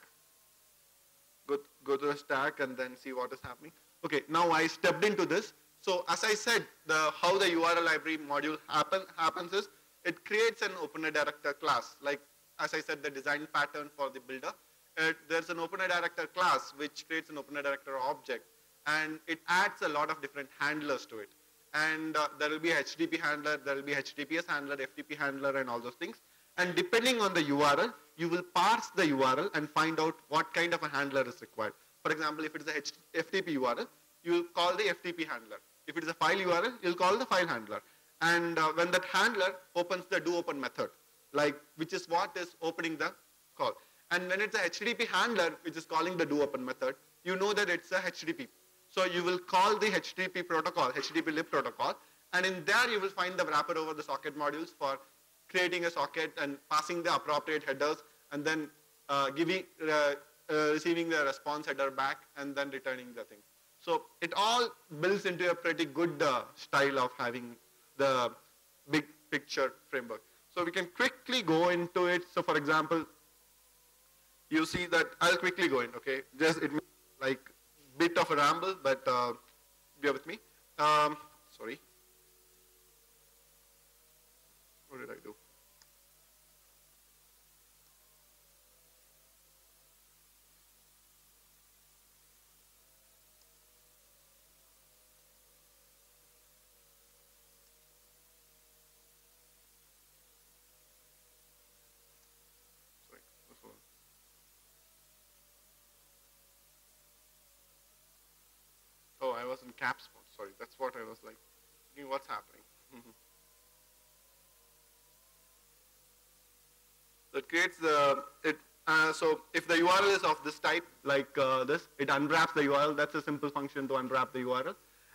go, go to the stack and then see what is happening. Okay, now I stepped into this. So as I said, the, how the URL library module happen, happens is it creates an opener director class. Like as I said, the design pattern for the builder. It, there's an opener director class which creates an opener director object and it adds a lot of different handlers to it. And uh, there will be HTTP handler, there will be HTTPS handler, FTP handler and all those things. And depending on the URL, you will parse the URL and find out what kind of a handler is required. For example, if it is a FTP URL, you will call the FTP handler. If it is a file URL, you'll call the file handler. And uh, when that handler opens the do open method, like which is what is opening the call. And when it's a HTTP handler, which is calling the do open method, you know that it's a HTTP. So you will call the HTTP protocol, httplib protocol, and in there you will find the wrapper over the socket modules for creating a socket and passing the appropriate headers and then uh, giving, uh, uh, receiving the response header back and then returning the thing. So it all builds into a pretty good uh, style of having the big picture framework. So we can quickly go into it. So for example, you see that I'll quickly go in, okay? Just it like bit of a ramble, but uh, bear with me. Um, sorry. What did I do? Was in caps mode. Sorry, that's what I was like. Thinking, what's happening? so it creates the it. Uh, so if the URL is of this type, like uh, this, it unwraps the URL. That's a simple function to unwrap the URL,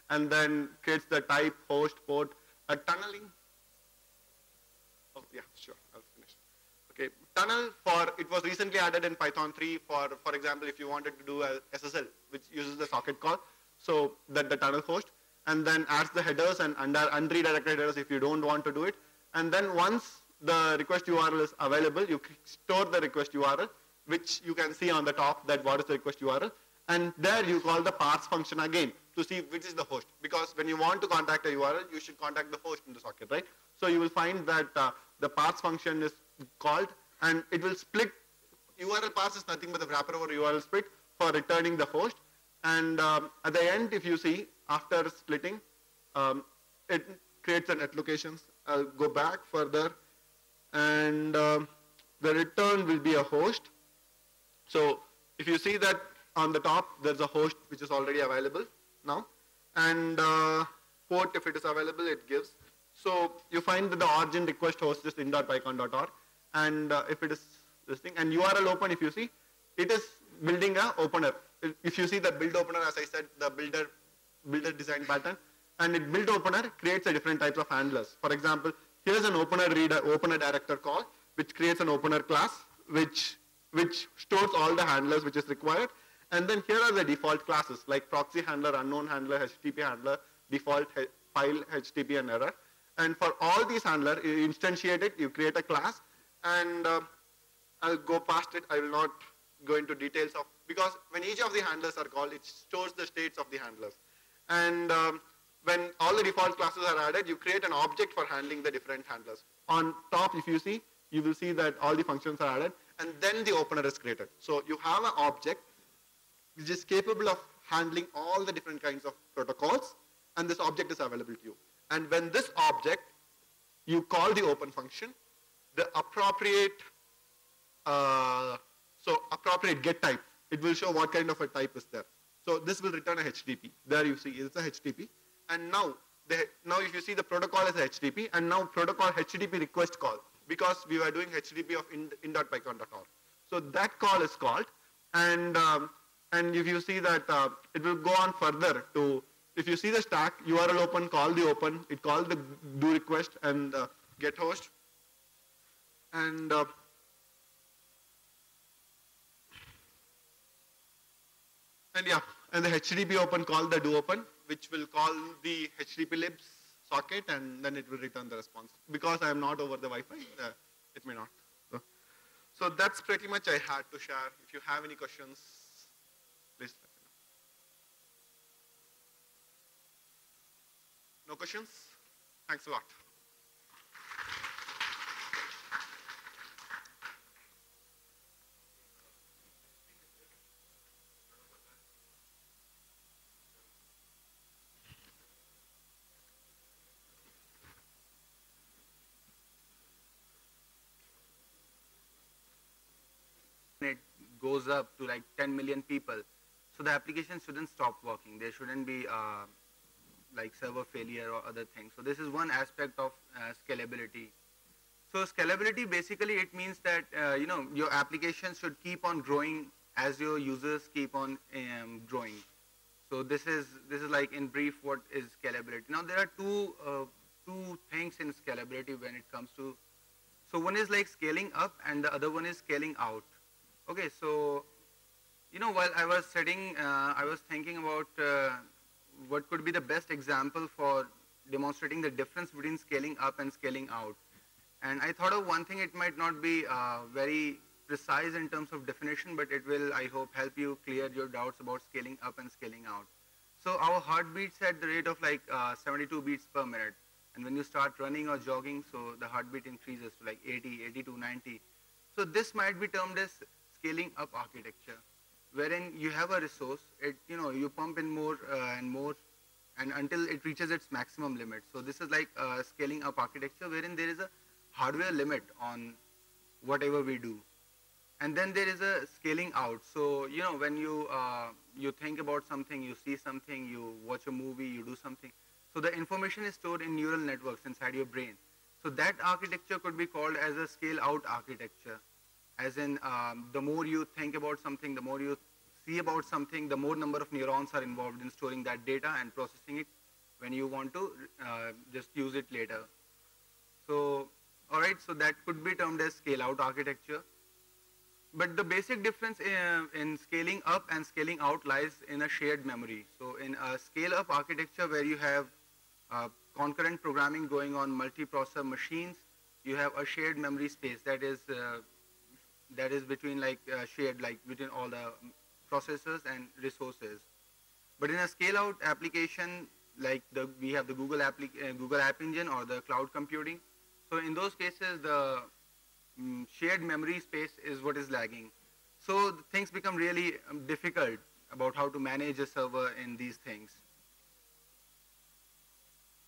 and then creates the type, host, port, a tunneling. Oh yeah, sure, I'll finish. Okay, tunnel for it was recently added in Python 3 for for example if you wanted to do a SSL which uses the socket call so that the tunnel host and then adds the headers and under unredirected headers if you don't want to do it. And then once the request URL is available you store the request URL which you can see on the top that what is the request URL and there you call the parse function again to see which is the host. Because when you want to contact a URL you should contact the host in the socket right? So you will find that uh, the parse function is called and it will split. URL parse is nothing but the wrapper over URL split for returning the host and um, at the end, if you see, after splitting, um, it creates an at locations. I'll go back further, and um, the return will be a host. So if you see that on the top, there's a host which is already available now, and uh, port, if it is available, it gives. So you find that the origin request host is in.pycon.org, and uh, if it is this thing, and URL open, if you see, it is building a opener. If you see the build opener, as I said, the builder builder design pattern, and it build opener creates a different types of handlers. For example, here's an opener reader, opener director call, which creates an opener class, which which stores all the handlers which is required. And then here are the default classes like proxy handler, unknown handler, HTTP handler, default file, HTTP and error. And for all these handler, you instantiate it, you create a class, and uh, I'll go past it. I will not go into details of, because when each of the handlers are called, it stores the states of the handlers. And um, when all the default classes are added, you create an object for handling the different handlers. On top, if you see, you will see that all the functions are added, and then the opener is created. So you have an object which is capable of handling all the different kinds of protocols, and this object is available to you. And when this object, you call the open function, the appropriate, uh, so appropriate get type, it will show what kind of a type is there. So this will return a HTTP. There you see, it's a HTTP. And now, the, now if you see the protocol is a HTTP, and now protocol HTTP request call, because we were doing HTTP of in, in.pycon.org. So that call is called, and um, and if you see that uh, it will go on further to, if you see the stack, URL open, call the open, it called the do request and uh, get host, and uh, and yeah, and the HTTP open call the do open, which will call the HTTP libs socket, and then it will return the response. Because I am not over the Wi-Fi, uh, it may not. So, so that's pretty much I had to share. If you have any questions, please let me know. No questions? Thanks a lot. it goes up to like 10 million people. So the application shouldn't stop working. There shouldn't be uh, like server failure or other things. So this is one aspect of uh, scalability. So scalability basically it means that uh, you know your application should keep on growing as your users keep on um, growing. So this is this is like in brief what is scalability. Now there are two uh, two things in scalability when it comes to So one is like scaling up and the other one is scaling out. Okay, so you know while I was studying, uh, I was thinking about uh, what could be the best example for demonstrating the difference between scaling up and scaling out. And I thought of one thing, it might not be uh, very precise in terms of definition, but it will, I hope, help you clear your doubts about scaling up and scaling out. So our heart beats at the rate of like uh, 72 beats per minute. And when you start running or jogging, so the heartbeat increases to like 80, 80 to 90. So this might be termed as scaling up architecture, wherein you have a resource, it, you know, you pump in more uh, and more and until it reaches its maximum limit. So this is like a scaling up architecture wherein there is a hardware limit on whatever we do. And then there is a scaling out. So, you know, when you, uh, you think about something, you see something, you watch a movie, you do something. So the information is stored in neural networks inside your brain. So that architecture could be called as a scale out architecture. As in, um, the more you think about something, the more you see about something, the more number of neurons are involved in storing that data and processing it when you want to uh, just use it later. So, all right, so that could be termed as scale out architecture. But the basic difference in, uh, in, scaling up and scaling out lies in a shared memory. So in a scale up architecture where you have uh, concurrent programming going on multi-processor machines, you have a shared memory space that is uh, that is between like uh, shared like between all the processors and resources. But in a scale out application like the we have the Google, uh, Google App Engine or the cloud computing. So in those cases the um, shared memory space is what is lagging. So things become really um, difficult about how to manage a server in these things.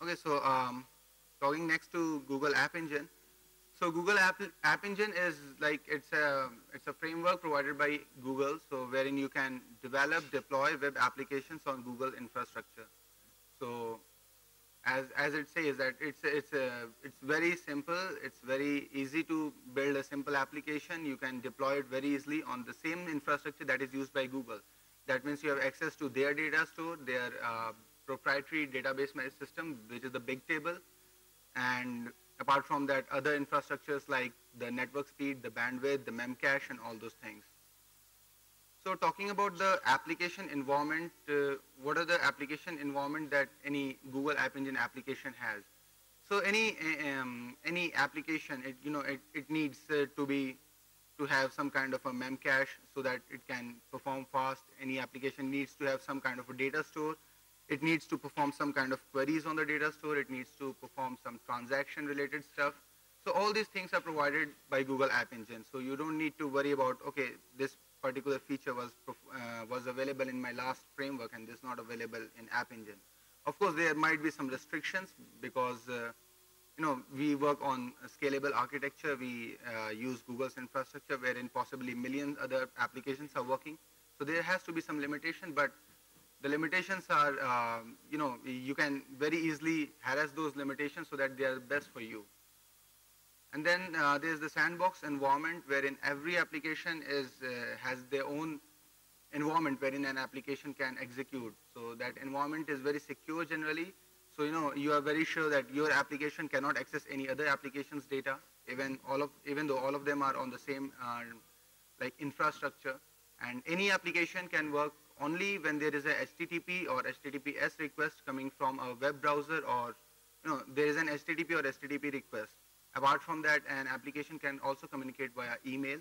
Okay, so um, talking next to Google App Engine. So Google App, App Engine is like it's a it's a framework provided by Google, so wherein you can develop, deploy web applications on Google infrastructure. So as as it says that it's it's a it's very simple it's very easy to build a simple application you can deploy it very easily on the same infrastructure that is used by google that means you have access to their data store their uh, proprietary database system which is the Bigtable, and apart from that other infrastructures like the network speed the bandwidth the memcache and all those things so talking about the application environment, uh, what are the application environment that any Google App Engine application has? So any um, any application, it, you know, it, it needs uh, to be to have some kind of a memcache so that it can perform fast. Any application needs to have some kind of a data store. It needs to perform some kind of queries on the data store. It needs to perform some transaction related stuff. So all these things are provided by Google App Engine. So you don't need to worry about, okay, this particular feature was, uh, was available in my last framework and is not available in App Engine. Of course, there might be some restrictions because uh, you know, we work on scalable architecture. We uh, use Google's infrastructure wherein possibly millions other applications are working. So there has to be some limitation, but the limitations are, um, you know, you can very easily harass those limitations so that they are best for you. And then uh, there's the sandbox environment wherein every application is, uh, has their own environment wherein an application can execute. So that environment is very secure generally. So you know you are very sure that your application cannot access any other application's data, even all of even though all of them are on the same uh, like infrastructure. And any application can work only when there is a HTTP or HTTPS request coming from a web browser or you know there is an HTTP or HTTP request. Apart from that, an application can also communicate via email.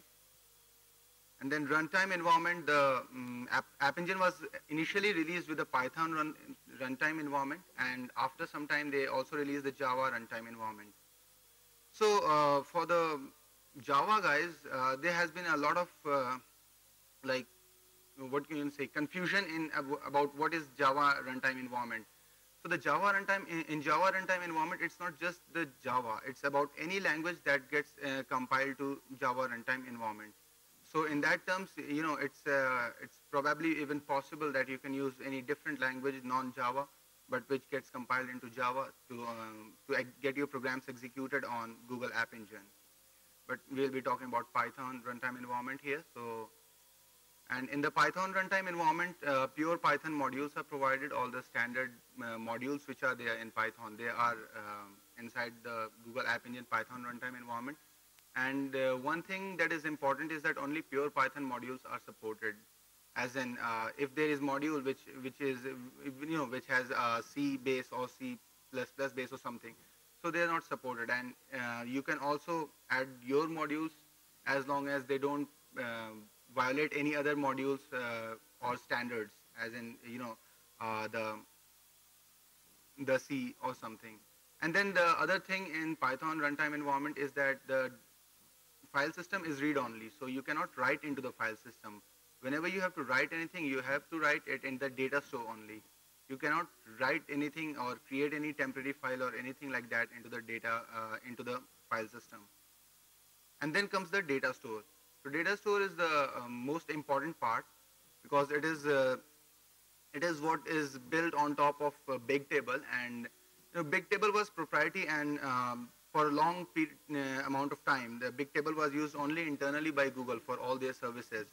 And then runtime environment, the um, App, App, Engine was initially released with the Python run, runtime environment, and after some time they also released the Java runtime environment. So uh, for the Java guys, uh, there has been a lot of uh, like what can you say confusion in about what is Java runtime environment. So the Java runtime, in, in, Java runtime environment, it's not just the Java, it's about any language that gets uh, compiled to Java runtime environment. So in that terms, you know, it's, uh, it's probably even possible that you can use any different language, non-Java, but which gets compiled into Java to, um, to get your programs executed on Google App Engine. But we'll be talking about Python runtime environment here. So and in the Python runtime environment, uh, pure Python modules are provided, all the standard uh, modules which are there in Python, they are um, inside the Google App Engine Python runtime environment. And uh, one thing that is important is that only pure Python modules are supported. As in, uh, if there is module which which is you know which has C base or C plus plus base or something, so they are not supported. And uh, you can also add your modules as long as they don't uh, violate any other modules uh, or standards, as in you know uh, the the C or something. And then the other thing in Python runtime environment is that the file system is read-only, so you cannot write into the file system. Whenever you have to write anything, you have to write it in the data store only. You cannot write anything or create any temporary file or anything like that into the data, uh, into the file system. And then comes the data store. So data store is the uh, most important part because it is uh, it is what is built on top of uh, Bigtable and you know, Bigtable was proprietary and um, for a long period, uh, amount of time, the Bigtable was used only internally by Google for all their services.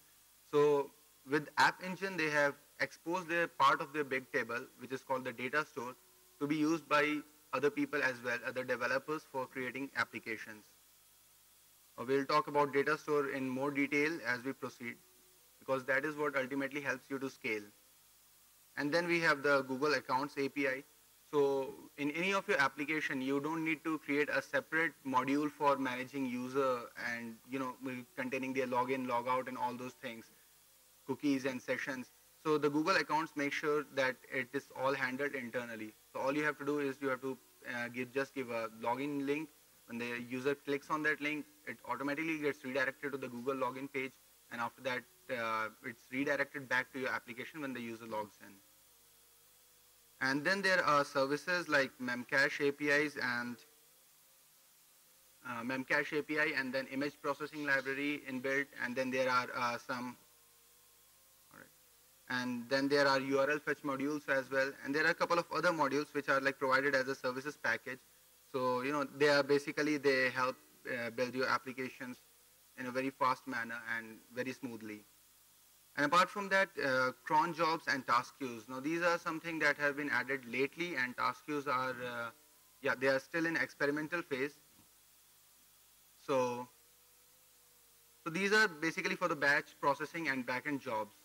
So with App Engine, they have exposed their part of their Bigtable, which is called the data store, to be used by other people as well, other developers for creating applications. Uh, we'll talk about data store in more detail as we proceed, because that is what ultimately helps you to scale. And then we have the Google Accounts API. So in any of your application, you don't need to create a separate module for managing user and you know containing their login, logout, and all those things, cookies and sessions. So the Google accounts make sure that it is all handled internally. So all you have to do is you have to uh, give just give a login link. When the user clicks on that link, it automatically gets redirected to the Google login page, and after that, uh, it's redirected back to your application when the user logs in. And then there are services like Memcache APIs and uh, Memcache API and then image processing library inbuilt and then there are uh, some and then there are URL fetch modules as well and there are a couple of other modules which are like provided as a services package so you know they are basically they help uh, build your applications in a very fast manner and very smoothly. And apart from that, uh, cron jobs and task queues. Now these are something that have been added lately and task queues are, uh, yeah, they are still in experimental phase. So, so these are basically for the batch processing and backend jobs.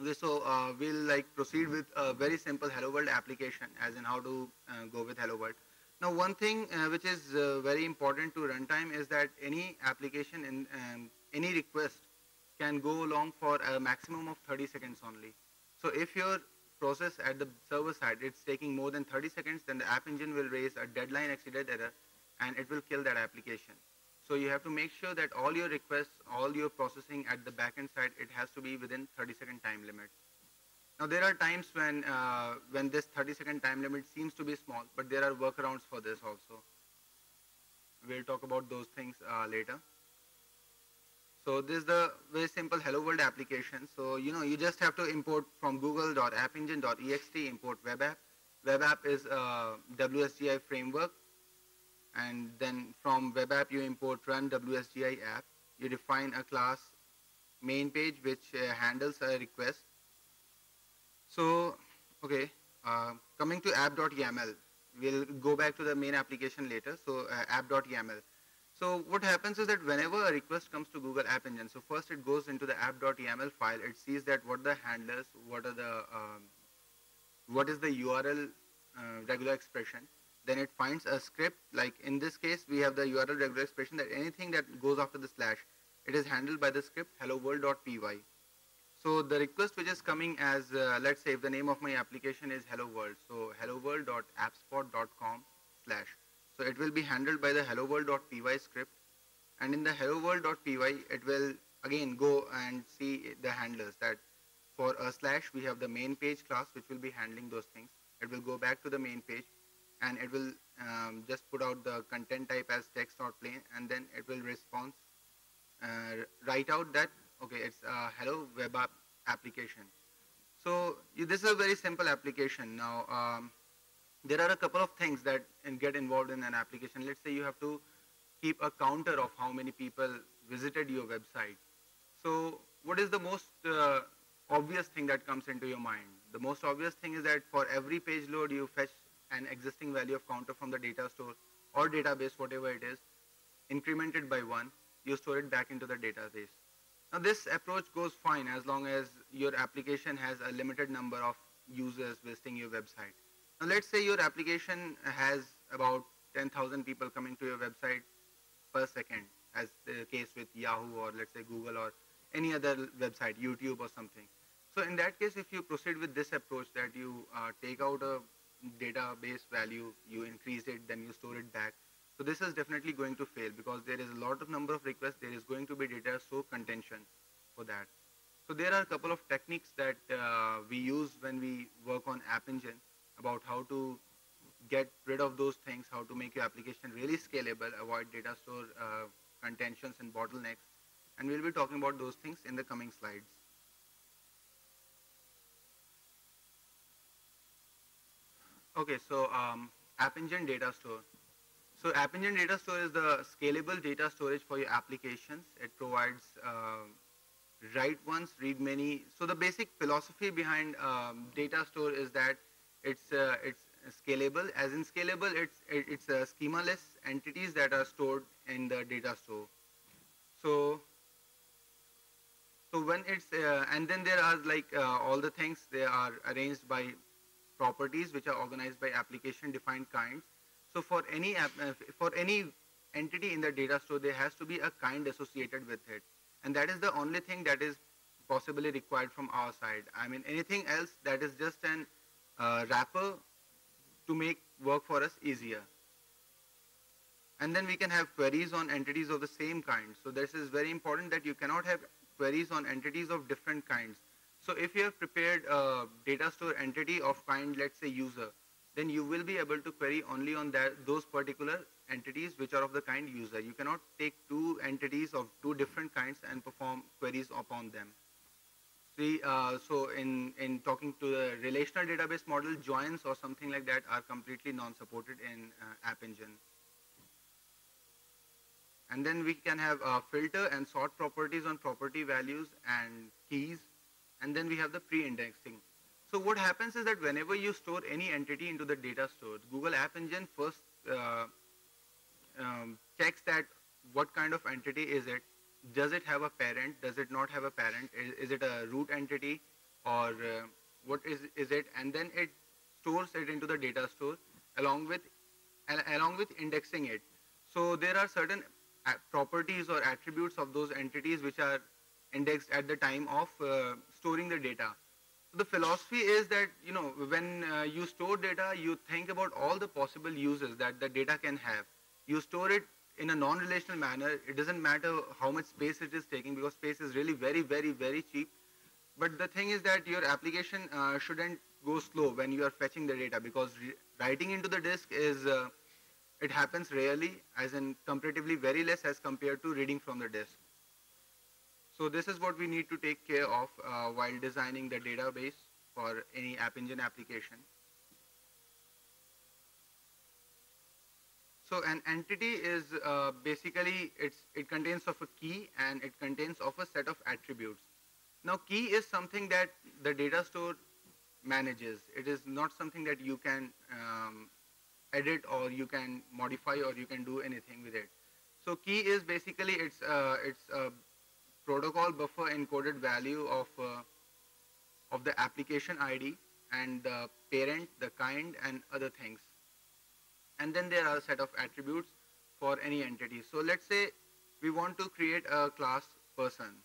Okay, so uh, we'll like proceed with a very simple Hello World application as in how to uh, go with Hello World. Now one thing uh, which is uh, very important to runtime is that any application in um, any request can go along for a maximum of 30 seconds only. So if your process at the server side it's taking more than 30 seconds, then the app engine will raise a deadline exceeded error and it will kill that application. So you have to make sure that all your requests, all your processing at the backend side, it has to be within 30 second time limit. Now there are times when, uh, when this 30 second time limit seems to be small, but there are workarounds for this also. We'll talk about those things uh, later. So this is the very simple Hello World application. So you know you just have to import from google.appengine.ext import webapp. Web app is a WSGI framework and then from webapp you import run WSGI app. You define a class main page which uh, handles a request. So okay, uh, coming to app.yaml, we'll go back to the main application later. So uh, app.yaml. So what happens is that whenever a request comes to Google App Engine, so first it goes into the app.yaml file. It sees that what the handlers, what are the, um, what is the URL uh, regular expression. Then it finds a script. Like in this case, we have the URL regular expression that anything that goes after the slash, it is handled by the script hello world.py. So the request which is coming as, uh, let's say if the name of my application is hello world, so hello world.appspot.com slash so it will be handled by the hello world.py script. And in the hello world.py, it will again go and see the handlers that for a slash, we have the main page class, which will be handling those things. It will go back to the main page and it will um, just put out the content type as text or plain and then it will respond, uh, write out that, okay, it's a hello web app application. So this is a very simple application. Now, um, there are a couple of things that get involved in an application. Let's say you have to keep a counter of how many people visited your website. So what is the most uh, obvious thing that comes into your mind? The most obvious thing is that for every page load, you fetch an existing value of counter from the data store. or database, whatever it is, increment it by one, you store it back into the database. Now this approach goes fine as long as your application has a limited number of users visiting your website. Now let's say your application has about 10,000 people coming to your website per second as the case with Yahoo or let's say Google or any other website, YouTube or something. So in that case, if you proceed with this approach that you uh, take out a database value, you increase it, then you store it back. So this is definitely going to fail because there is a lot of number of requests. There is going to be data store contention for that. So there are a couple of techniques that uh, we use when we work on App Engine about how to get rid of those things, how to make your application really scalable, avoid data store uh, contentions and bottlenecks. And we'll be talking about those things in the coming slides. Okay, so um, App Engine Data Store. So App Engine Data Store is the scalable data storage for your applications. It provides uh, write once, read many. So the basic philosophy behind um, data store is that it's uh, it's scalable. As in scalable, it's it's uh, schemaless entities that are stored in the data store. So so when it's uh, and then there are like uh, all the things they are arranged by properties which are organized by application defined kinds. So for any app, uh, for any entity in the data store, there has to be a kind associated with it. And that is the only thing that is possibly required from our side. I mean, anything else that is just an uh, wrapper to make work for us easier. And then we can have queries on entities of the same kind. So this is very important that you cannot have queries on entities of different kinds. So if you have prepared a data store entity of kind, let's say user, then you will be able to query only on that, those particular entities which are of the kind user. You cannot take two entities of two different kinds and perform queries upon them. See, uh, so in, in talking to the relational database model, joins or something like that are completely non-supported in uh, App Engine. And then we can have uh, filter and sort properties on property values and keys and then we have the pre-indexing. So what happens is that whenever you store any entity into the data store, Google App Engine first uh, um, checks that what kind of entity is it, does it have a parent, does it not have a parent, is, is it a root entity or uh, what is, is it, and then it stores it into the data store along with, along with indexing it. So there are certain properties or attributes of those entities which are indexed at the time of uh, storing the data. The philosophy is that, you know, when uh, you store data, you think about all the possible uses that the data can have. You store it in a non-relational manner. It doesn't matter how much space it is taking because space is really very, very, very cheap. But the thing is that your application uh, shouldn't go slow when you are fetching the data because writing into the disk is, uh, it happens rarely as in comparatively very less as compared to reading from the disk. So this is what we need to take care of uh, while designing the database for any App Engine application. So an entity is uh, basically it's it contains of a key and it contains of a set of attributes. Now key is something that the data store manages. It is not something that you can um, edit or you can modify or you can do anything with it. So key is basically it's uh, it's a protocol buffer encoded value of, uh, of the application ID and the parent, the kind and other things. And then there are a set of attributes for any entity. So let's say we want to create a class person.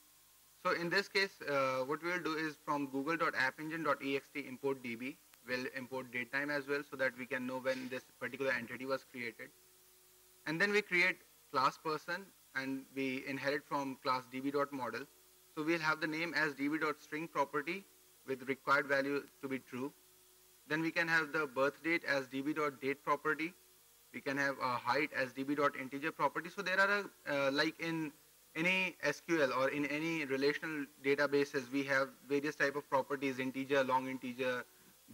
So in this case, uh, what we'll do is from google.appengine.ext import db, we'll import datetime as well so that we can know when this particular entity was created. And then we create class person and we inherit from class db.model. So we'll have the name as db.string property with required value to be true. Then we can have the birth date as db.date property. We can have a height as db.integer property. So there are, a, uh, like in any SQL or in any relational databases, we have various type of properties, integer, long integer,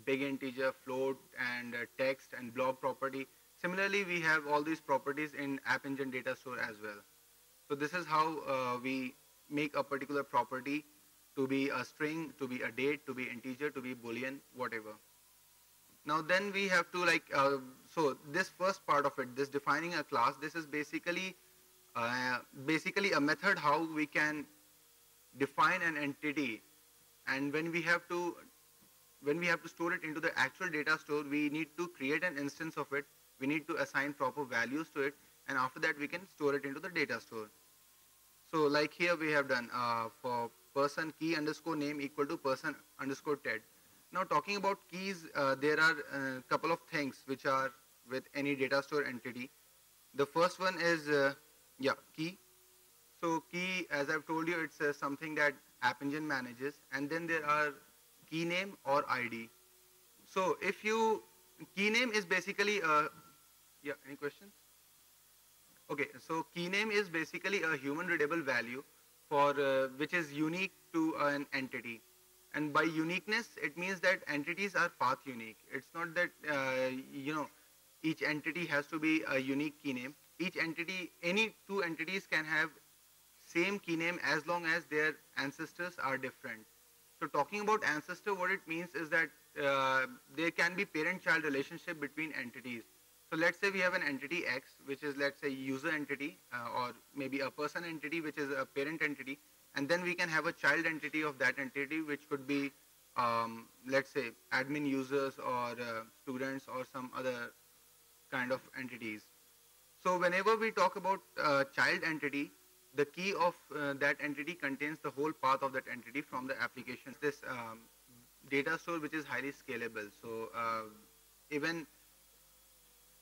big integer, float, and uh, text, and blob property. Similarly, we have all these properties in App Engine Data Store as well. So this is how uh, we make a particular property to be a string, to be a date, to be integer, to be boolean, whatever. Now then we have to like, uh, so this first part of it, this defining a class, this is basically, uh, basically a method how we can define an entity. And when we have to when we have to store it into the actual data store we need to create an instance of it. We need to assign proper values to it and after that we can store it into the data store so like here we have done uh, for person key underscore name equal to person underscore ted now talking about keys uh, there are a couple of things which are with any data store entity the first one is uh, yeah key so key, as I've told you, it's uh, something that App Engine manages, and then there are key name or ID. So if you key name is basically a yeah. Any questions? Okay, so key name is basically a human readable value for uh, which is unique to an entity. And by uniqueness, it means that entities are path unique. It's not that uh, you know each entity has to be a unique key name. Each entity, any two entities can have same key name as long as their ancestors are different. So talking about ancestor, what it means is that uh, there can be parent-child relationship between entities. So let's say we have an entity X, which is let's say user entity, uh, or maybe a person entity, which is a parent entity, and then we can have a child entity of that entity, which could be, um, let's say, admin users or uh, students or some other kind of entities. So whenever we talk about uh, child entity, the key of uh, that entity contains the whole path of that entity from the application. This um, data store which is highly scalable. So uh, even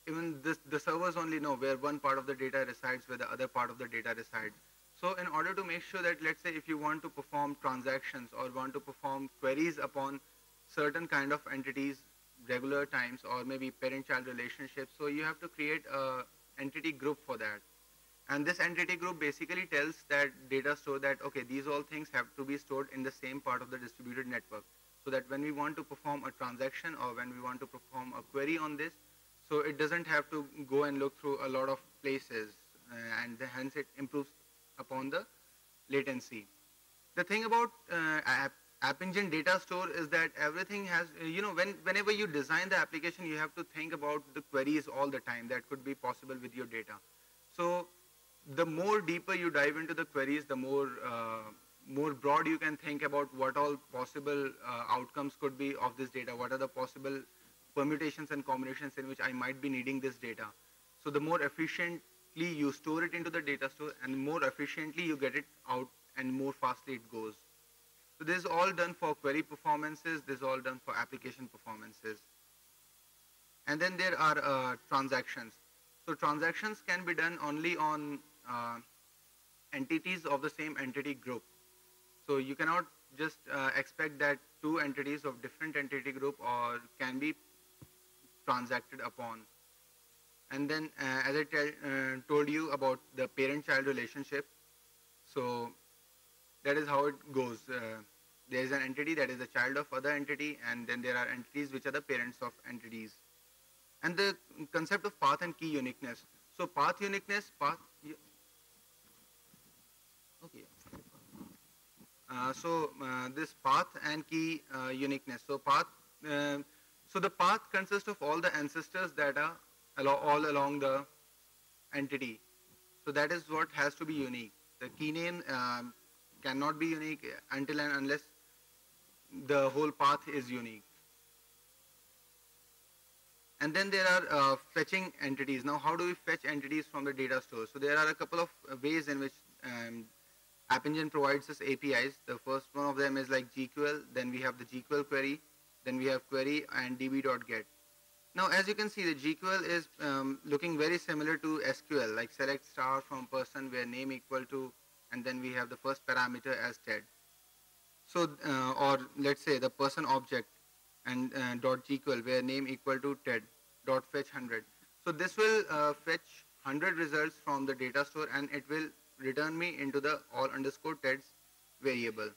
even this, the servers only know where one part of the data resides, where the other part of the data resides. So in order to make sure that, let's say, if you want to perform transactions or want to perform queries upon certain kind of entities, regular times, or maybe parent-child relationships, so you have to create a entity group for that. And this entity group basically tells that data store that, okay, these all things have to be stored in the same part of the distributed network. So that when we want to perform a transaction or when we want to perform a query on this, so it doesn't have to go and look through a lot of places uh, and hence it improves upon the latency. The thing about uh, app, Engine data store is that everything has, uh, you know, when, whenever you design the application, you have to think about the queries all the time that could be possible with your data. So the more deeper you dive into the queries, the more uh, more broad you can think about what all possible uh, outcomes could be of this data. What are the possible permutations and combinations in which I might be needing this data. So the more efficiently you store it into the data store and the more efficiently you get it out and more fastly it goes. So this is all done for query performances. This is all done for application performances. And then there are uh, transactions. So transactions can be done only on uh, entities of the same entity group. So you cannot just uh, expect that two entities of different entity group or can be transacted upon. And then uh, as I uh, told you about the parent-child relationship, so that is how it goes. Uh, there is an entity that is a child of other entity and then there are entities which are the parents of entities. And the concept of path and key uniqueness. So path uniqueness, path Okay. Uh, so uh, this path and key uh, uniqueness. So path, uh, so the path consists of all the ancestors that are all along the entity. So that is what has to be unique. The key name um, cannot be unique until and unless the whole path is unique. And then there are uh, fetching entities. Now, how do we fetch entities from the data store? So there are a couple of ways in which um, App Engine provides us APIs. The first one of them is like GQL. Then we have the GQL query. Then we have query and db.get. Now, as you can see, the GQL is um, looking very similar to SQL, like select star from person where name equal to, and then we have the first parameter as TED. So, uh, or let's say the person object and uh, dot GQL where name equal to TED dot fetch 100. So this will uh, fetch 100 results from the data store and it will return me into the all underscore teds variable.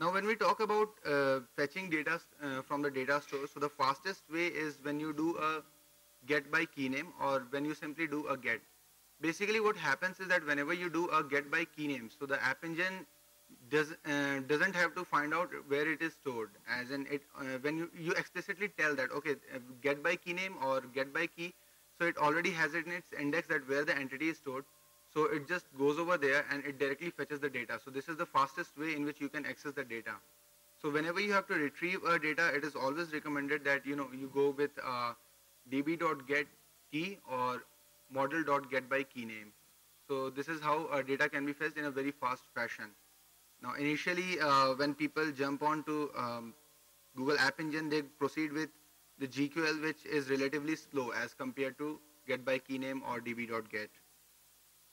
Now when we talk about uh, fetching data uh, from the data store, so the fastest way is when you do a get by key name or when you simply do a get. Basically what happens is that whenever you do a get by key name, so the app engine does uh, doesn't have to find out where it is stored as in it uh, when you, you explicitly tell that okay uh, get by key name or get by key so it already has it in its index that where the entity is stored so it just goes over there and it directly fetches the data. So this is the fastest way in which you can access the data. So whenever you have to retrieve a data it is always recommended that you know you go with uh, db.get key or model.get by key name. So this is how uh, data can be fetched in a very fast fashion. Now, initially, uh, when people jump onto um, Google App Engine, they proceed with the GQL, which is relatively slow as compared to get by key name or db.get.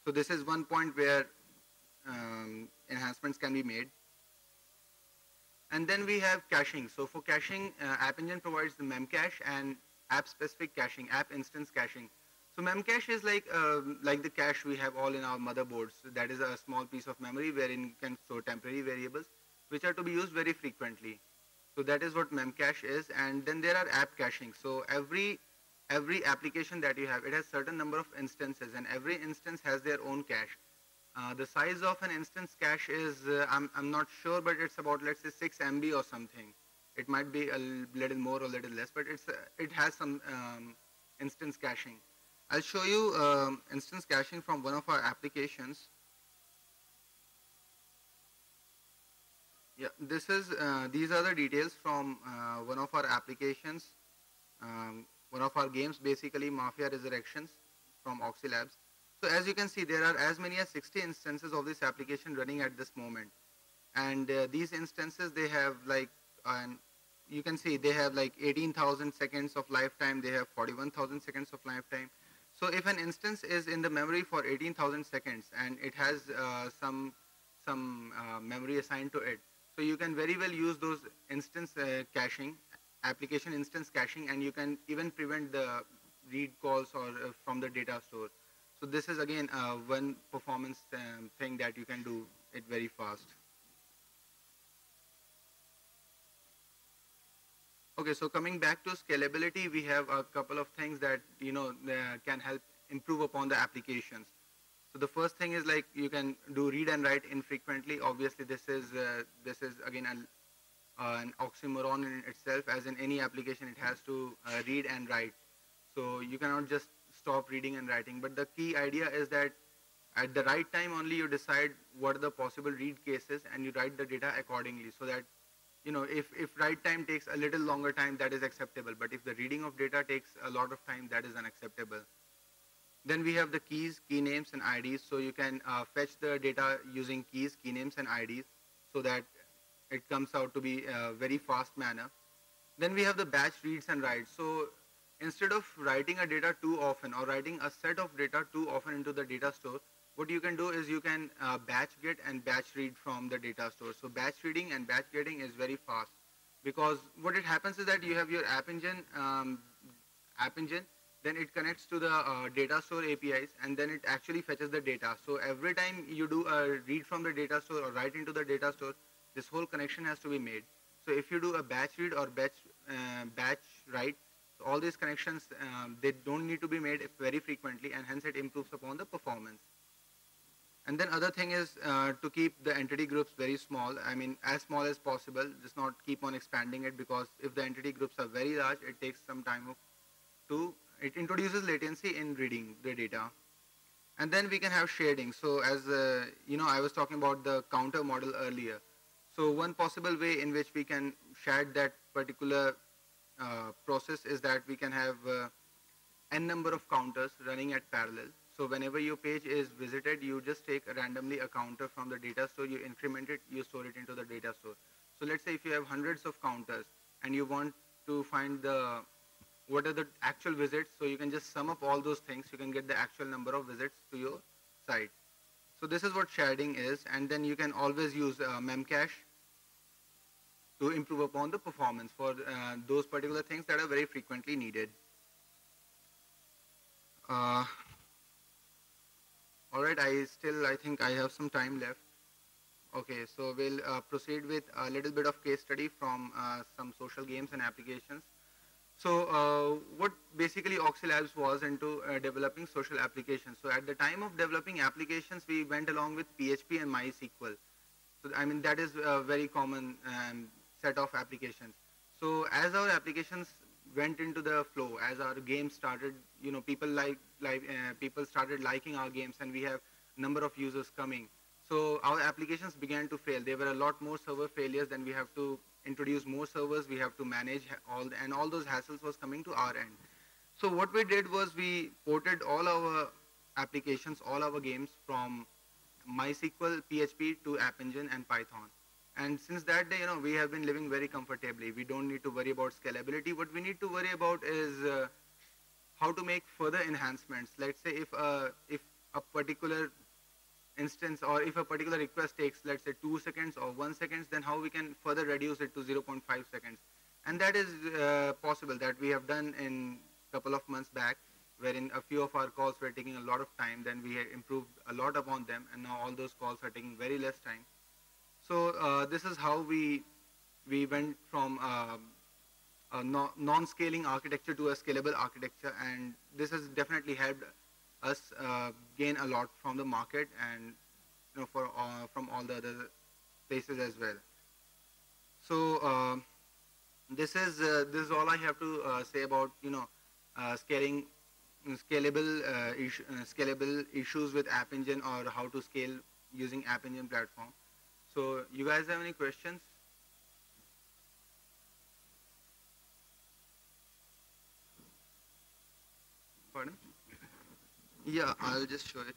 So this is one point where um, enhancements can be made. And then we have caching. So for caching, uh, App Engine provides the memcache and app-specific caching, app instance caching. So memcache is like um, like the cache we have all in our motherboards. So that is a small piece of memory wherein you can store temporary variables, which are to be used very frequently. So that is what memcache is. And then there are app caching. So every every application that you have, it has certain number of instances, and every instance has their own cache. Uh, the size of an instance cache is, uh, I'm, I'm not sure, but it's about, let's say, 6 MB or something. It might be a little more or a little less, but it's, uh, it has some um, instance caching. I'll show you um, instance caching from one of our applications. Yeah, this is uh, these are the details from uh, one of our applications, um, one of our games, basically Mafia Resurrections from Oxylabs. So as you can see, there are as many as 60 instances of this application running at this moment, and uh, these instances they have like, you can see they have like 18,000 seconds of lifetime, they have 41,000 seconds of lifetime, so if an instance is in the memory for 18,000 seconds and it has uh, some some uh, memory assigned to it, so you can very well use those instance uh, caching, application instance caching, and you can even prevent the read calls or uh, from the data store. So this is again uh, one performance um, thing that you can do it very fast. Okay, so coming back to scalability, we have a couple of things that you know can help improve upon the applications. So the first thing is like you can do read and write infrequently. Obviously, this is uh, this is again a, uh, an oxymoron in itself. As in any application, it has to uh, read and write. So you cannot just stop reading and writing. But the key idea is that at the right time only you decide what are the possible read cases and you write the data accordingly so that you know, if, if write time takes a little longer time, that is acceptable. But if the reading of data takes a lot of time, that is unacceptable. Then we have the keys, key names, and IDs. So you can uh, fetch the data using keys, key names, and IDs so that it comes out to be a very fast manner. Then we have the batch reads and writes. So instead of writing a data too often or writing a set of data too often into the data store, what you can do is you can uh, batch get and batch read from the data store. So batch reading and batch getting is very fast because what it happens is that you have your app engine, um, app engine, then it connects to the uh, data store APIs and then it actually fetches the data. So every time you do a read from the data store or write into the data store, this whole connection has to be made. So if you do a batch read or batch uh, batch write, so all these connections um, they don't need to be made very frequently and hence it improves upon the performance. And then other thing is uh, to keep the entity groups very small. I mean, as small as possible. Just not keep on expanding it because if the entity groups are very large, it takes some time to. It introduces latency in reading the data. And then we can have sharding. So as uh, you know, I was talking about the counter model earlier. So one possible way in which we can shard that particular uh, process is that we can have uh, n number of counters running at parallel. So whenever your page is visited, you just take randomly a counter from the data store, you increment it, you store it into the data store. So let's say if you have hundreds of counters and you want to find the what are the actual visits, so you can just sum up all those things, you can get the actual number of visits to your site. So this is what sharding is, and then you can always use uh, memcache to improve upon the performance for uh, those particular things that are very frequently needed. Uh, all right, I still, I think I have some time left. Okay, so we'll uh, proceed with a little bit of case study from uh, some social games and applications. So uh, what basically Oxylabs was into uh, developing social applications. So at the time of developing applications, we went along with PHP and MySQL. So I mean that is a very common um, set of applications. So as our applications went into the flow, as our games started, you know, people like, like uh, people started liking our games, and we have number of users coming. So our applications began to fail. There were a lot more server failures. than we have to introduce more servers. We have to manage all, the, and all those hassles was coming to our end. So what we did was we ported all our applications, all our games from MySQL, PHP to App Engine and Python. And since that day, you know, we have been living very comfortably. We don't need to worry about scalability. What we need to worry about is uh, how to make further enhancements. Let's say if, uh, if a particular instance or if a particular request takes, let's say, two seconds or one seconds, then how we can further reduce it to 0.5 seconds. And that is uh, possible that we have done in couple of months back, wherein a few of our calls were taking a lot of time, then we had improved a lot upon them, and now all those calls are taking very less time. So uh, this is how we we went from uh, a non-scaling architecture to a scalable architecture, and this has definitely helped us uh, gain a lot from the market and you know for uh, from all the other places as well. So uh, this is uh, this is all I have to uh, say about you know uh, scaling scalable issue, scalable issues with App Engine or how to scale using App Engine platform. So you guys have any questions? Pardon? Yeah, I'll just show it.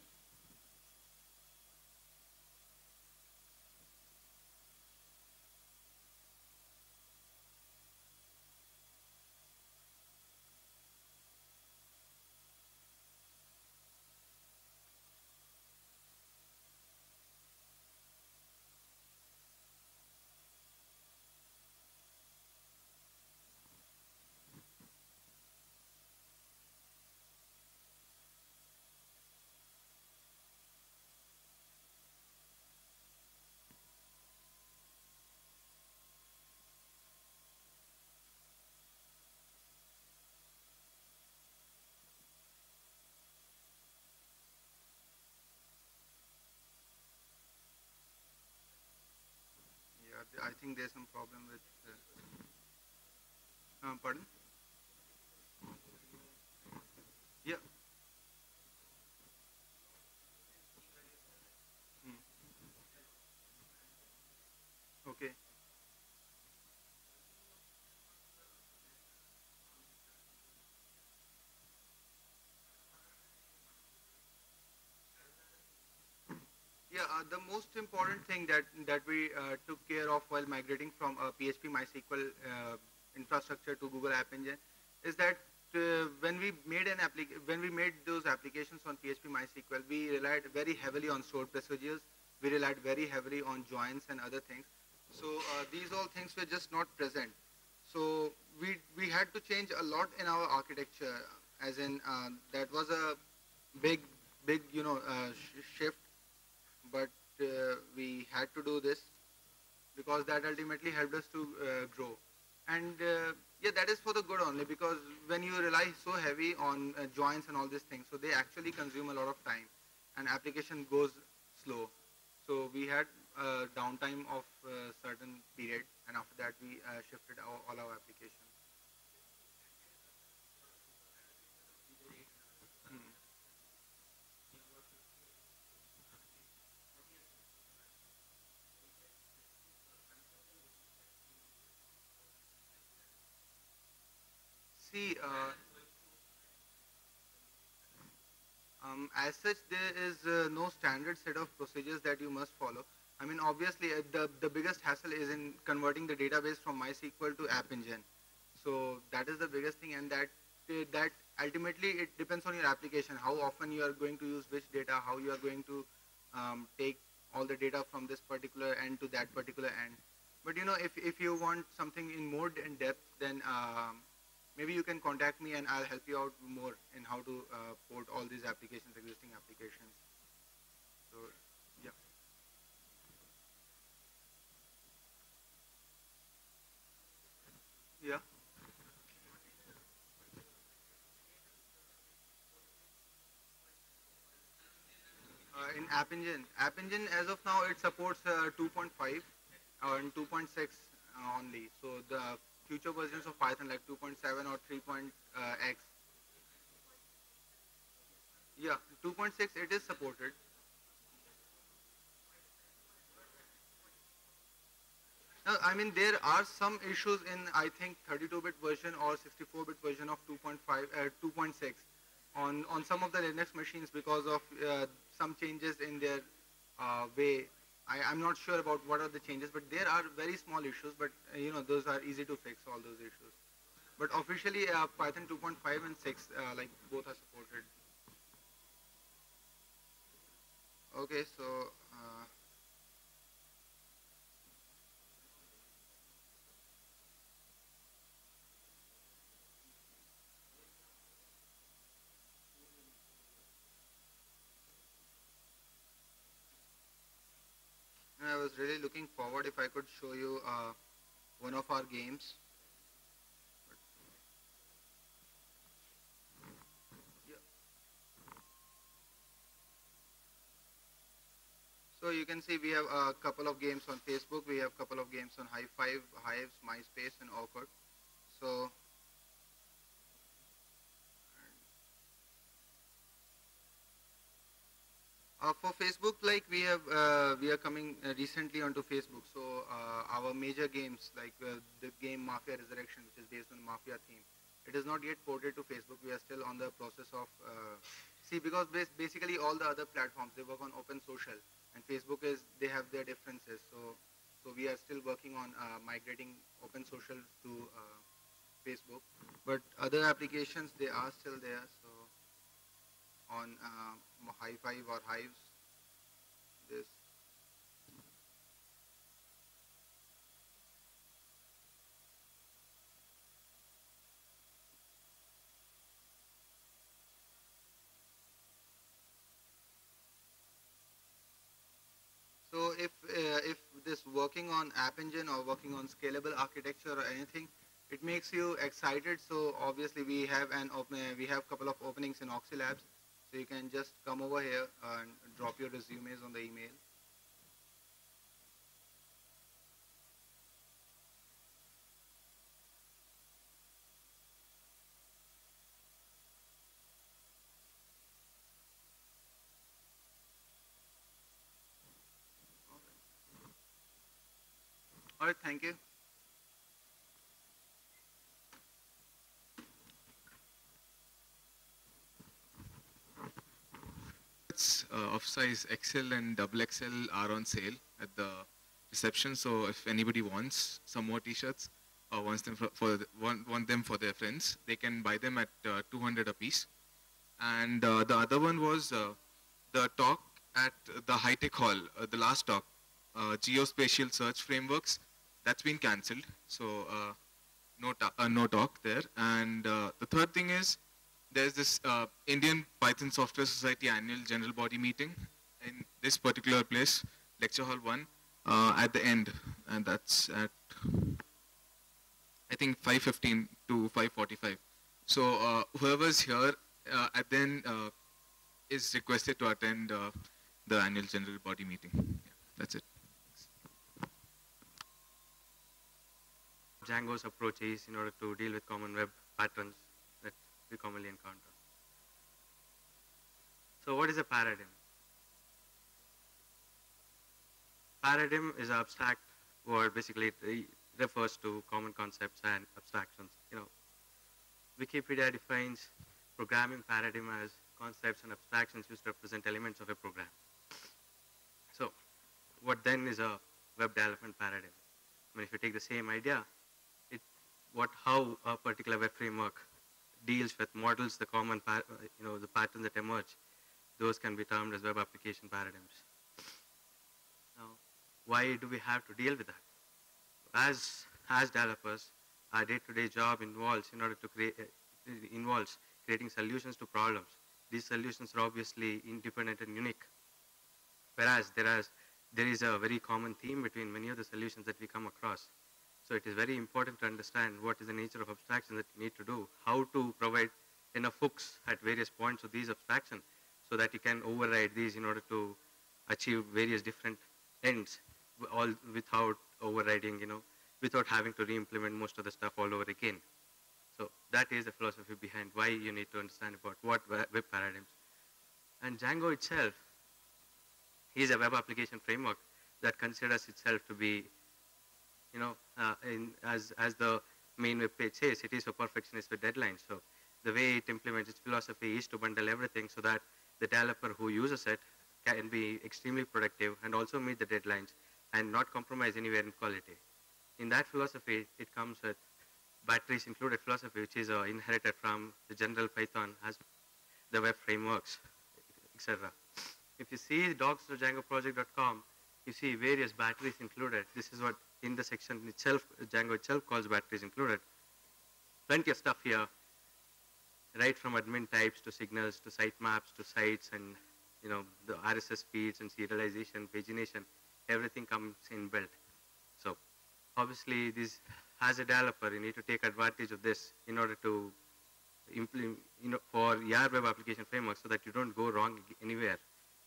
I think there's some problem with. Uh, pardon? Yeah. Hmm. Okay. Yeah, uh, the most important thing that that we uh, took care of while migrating from a PHP MySQL uh, infrastructure to Google App Engine is that uh, when we made an when we made those applications on PHP MySQL, we relied very heavily on stored procedures. We relied very heavily on joins and other things. So uh, these all things were just not present. So we we had to change a lot in our architecture, as in uh, that was a big big you know sh shift but uh, we had to do this because that ultimately helped us to uh, grow. And uh, yeah, that is for the good only because when you rely so heavy on joins and all these things, so they actually consume a lot of time and application goes slow. So we had a downtime of a certain period and after that we shifted all, all, our applications. See, uh, um, as such, there is uh, no standard set of procedures that you must follow. I mean, obviously, uh, the, the biggest hassle is in converting the database from MySQL to App Engine. So that is the biggest thing, and that that ultimately it depends on your application, how often you are going to use which data, how you are going to um, take all the data from this particular end to that particular end. But you know, if, if you want something in more in depth, then um, maybe you can contact me and I'll help you out more in how to uh, port all these applications, existing applications. So, yeah. Yeah. Uh, in App Engine, App Engine as of now it supports uh, 2.5 and 2.6 uh, only. So the future versions of Python like 2.7 or 3.x. Yeah, 2.6 it is supported. No, I mean there are some issues in I think 32-bit version or 64-bit version of 2.5, uh, 2.6 on on some of the Linux machines because of uh, some changes in their uh, way. I, I'm not sure about what are the changes, but there are very small issues. But uh, you know those are easy to fix all those issues. But officially, uh, Python 2.5 and 6 uh, like both are supported. Okay, so. Uh, And I was really looking forward if I could show you uh, one of our games. So you can see we have a couple of games on Facebook, we have a couple of games on High Five, Hyves, MySpace and Orkut. So for Facebook, like we have, uh, we are coming uh, recently onto Facebook. So uh, our major games, like uh, the game Mafia Resurrection, which is based on Mafia theme, it is not yet ported to Facebook. We are still on the process of uh, see because bas- basically all the other platforms they work on open social, and Facebook is they have their differences. So so we are still working on migrating open social to Facebook, but other applications they are still there. So on uh, high five or Hyves. This. So if uh, if this working on app engine or working on scalable architecture or anything it makes you excited. So obviously we have an open, we have couple of openings in Oxy Labs so you can just come over here and drop your resumes on the email. All right, thank you. Uh, of size XL and double XL are on sale at the reception. So if anybody wants some more T-shirts or wants them for, for want, want them for their friends, they can buy them at uh, 200 a piece. And uh, the other one was uh, the talk at the High Tech Hall, the last talk, geospatial search frameworks. That's been cancelled. So no, ta- no talk there. And the third thing is there's this uh, Indian Python Software Society annual general body meeting in this particular place, lecture hall one, uh, at the end, and that's at I think 5:15 to 5:45. So uh, whoever's here uh, at then uh, is requested to attend uh, the annual general body meeting. Yeah, that's it. Django's approach is in order to deal with common web patterns we commonly encounter. So what is a paradigm? Paradigm is an abstract word, basically it refers to common concepts and abstractions. You know, Wikipedia defines programming paradigm as concepts and abstractions used to represent elements of a program. So, what then is a web development paradigm? I mean, if you take the same idea, it, what, how a particular web framework deals with models the common, you know, the patterns that emerge. Those can be termed as web application paradigms. Now, why do we have to deal with that? As, as developers, our day-to-day job involves, in order to create, uh, involves creating solutions to problems. These solutions are obviously independent and unique. Whereas there is, there is a very common theme between many of the solutions that we come across. So it is very important to understand what is the nature of abstraction that you need to do, how to provide enough hooks at various points of these abstractions so that you can override these in order to achieve various different ends, all without overriding, you know, without having to re-implement most of the stuff all over again. So that is the philosophy behind why you need to understand about what web paradigms. And Django itself is a web application framework that considers itself to be, you know, uh, in, as, as the main web page says, it is a perfectionist with deadlines. So the way it implements its philosophy is to bundle everything so that the developer who uses it can be extremely productive and also meet the deadlines and not compromise anywhere in quality. In that philosophy, it comes with batteries included philosophy, which is uh, inherited from the general Python as the web frameworks, etc. If you see docs.djangoproject.com, you see various batteries included. This is what in the section itself, Django itself calls batteries included. Plenty of stuff here, right from admin types to signals to sitemaps to sites and you know the RSS feeds and serialization, pagination, everything comes in built. So obviously this as a developer you need to take advantage of this in order to implement you know for your web application framework so that you don't go wrong anywhere.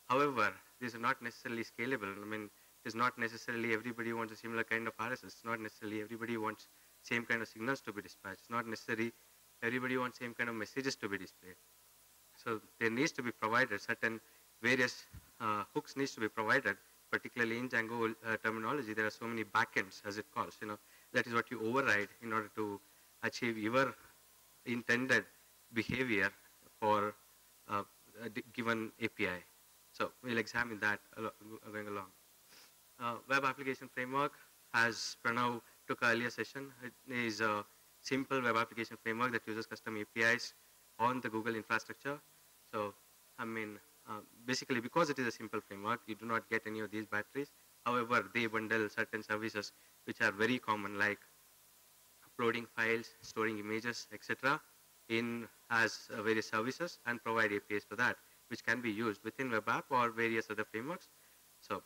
However, these are not necessarily scalable. I mean, it's not necessarily everybody wants a similar kind of RSS. It's not necessarily everybody wants same kind of signals to be dispatched. It's not necessarily everybody wants same kind of messages to be displayed. So there needs to be provided certain various uh, hooks needs to be provided, particularly in Django uh, terminology. There are so many backends, as it calls. You know, that is what you override in order to achieve your intended behavior for uh, a given API. So we'll examine that going along. Uh, web application framework, as Pranav took earlier session, it is a simple web application framework that uses custom APIs on the Google infrastructure. So, I mean, uh, basically because it is a simple framework, you do not get any of these batteries. However, they bundle certain services which are very common like uploading files, storing images, etc. in as uh, various services and provide APIs for that, which can be used within web app or various other frameworks. So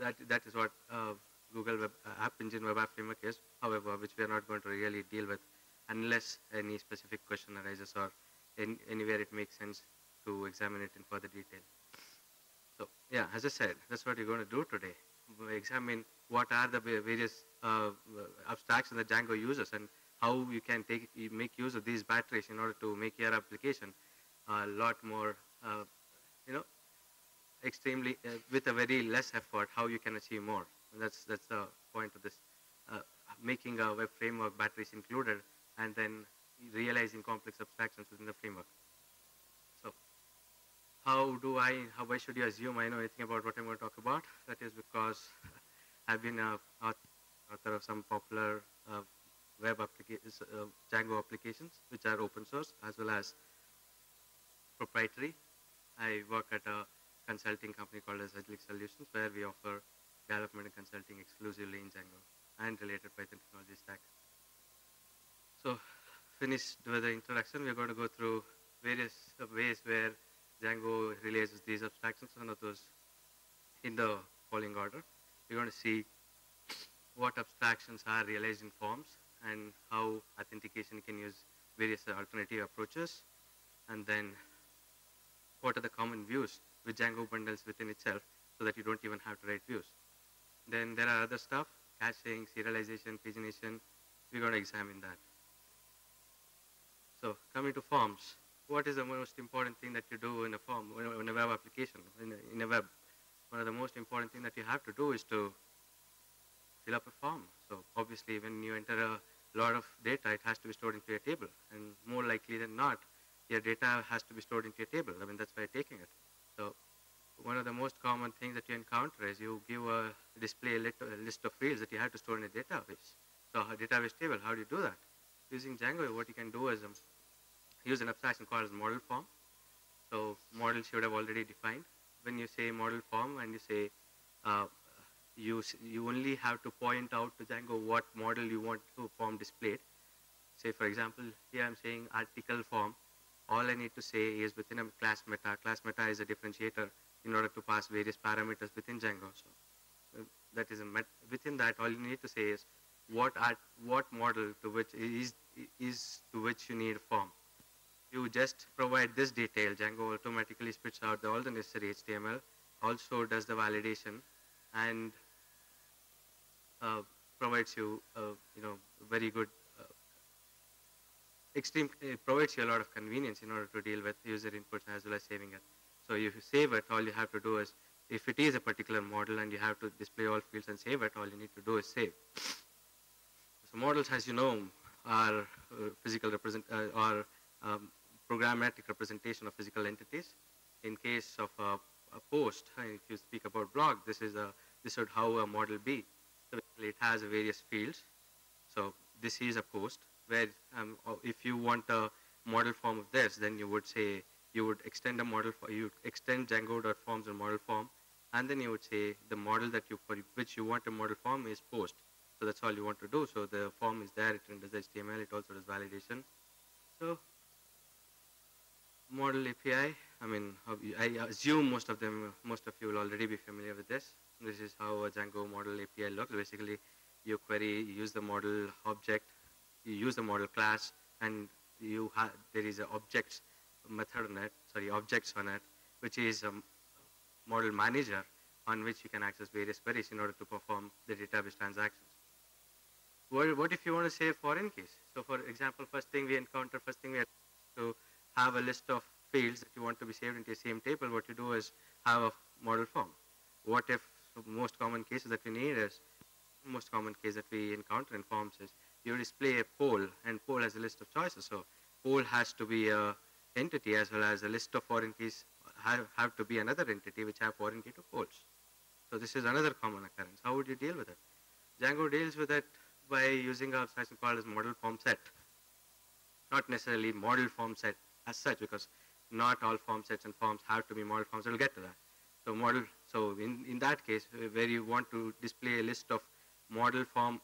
that, that is what uh, Google Web uh, App Engine Web App Framework is, however, which we are not going to really deal with unless any specific question arises or in, anywhere it makes sense to examine it in further detail. So yeah, as I said, that's what you're going to do today. We examine what are the various uh, abstractions that Django uses and how you can take make use of these batteries in order to make your application a lot more, uh, you know, extremely uh, with a very less effort. How you can achieve more. And that's that's the point of this. Uh, making a web framework batteries included, and then realizing complex abstractions within the framework. So, how do I? How why should you assume I know anything about what I'm going to talk about? That is because I've been a author of some popular uh, web applications, uh, Django applications, which are open source as well as proprietary. I work at a consulting company called as Agiliq Solutions, where we offer development and consulting exclusively in Django and related Python technology stack. So, finished with the introduction, we're going to go through various ways where Django realizes these abstractions, one of those in the following order. We're going to see what abstractions are realized in forms and how authentication can use various alternative approaches and then what are the common views with Django bundles within itself so that you don't even have to write views. Then there are other stuff, caching, serialization, pagination, we're going to examine that. So coming to forms, what is the most important thing that you do in a form, in a web application, in a, in a web? One of the most important thing that you have to do is to fill up a form. So obviously when you enter a lot of data, it has to be stored into a table. And more likely than not, your data has to be stored into a table. I mean, that's why you're taking it. So one of the most common things that you encounter is you give a display a list of fields that you have to store in a database. So a database table, how do you do that? Using Django, what you can do is um, use an abstraction called model form. So models you would have already defined. When you say model form and you say uh, you, you only have to point out to Django what model you want to form displayed. Say for example, here I'm saying article form. All I need to say is within a class meta. Class meta is a differentiator in order to pass various parameters within Django. So uh, that is a met within that all you need to say is what art, what model to which is is to which you need form. You just provide this detail. Django automatically spits out the, all the necessary HTML also does the validation and uh, provides you, uh, you know, very good, extreme, it provides you a lot of convenience in order to deal with user inputs as well as saving it. So if you save it, all you have to do is, if it is a particular model and you have to display all fields and save it, all you need to do is save. So models, as you know, are uh, physical represent, uh, are um, programmatic representation of physical entities. In case of a, a post, uh, if you speak about blog, this is a this is how a model be. So it has various fields. So this is a post where um, if you want a model form of this, then you would say you would extend a model, for, you extend Django.forms and model form, and then you would say the model that you for which you want a model form is post. So that's all you want to do. So the form is there, it renders HTML, it also does validation. So model API, I mean, I assume most of them, most of you will already be familiar with this. This is how a Django model API looks. Basically, you query, you use the model object, you use the model class, and you have there is an objects method on it, sorry, objects on it, which is a model manager on which you can access various queries in order to perform the database transactions. What, what if you want to say foreign keys? So for example, first thing we encounter, first thing we have to have a list of fields that you want to be saved into the same table. What you do is have a model form. What if so most common cases that we need is, most common case that we encounter in forms is you display a poll and poll has a list of choices. So poll has to be a entity as well as a list of foreign keys have, have to be another entity which have foreign key to polls. So this is another common occurrence. How would you deal with it? Django deals with it by using a abstraction called as model form set. Not necessarily model form set as such because not all form sets and forms have to be model forms. We'll get to that. So model, so in, in that case, where you want to display a list of model form,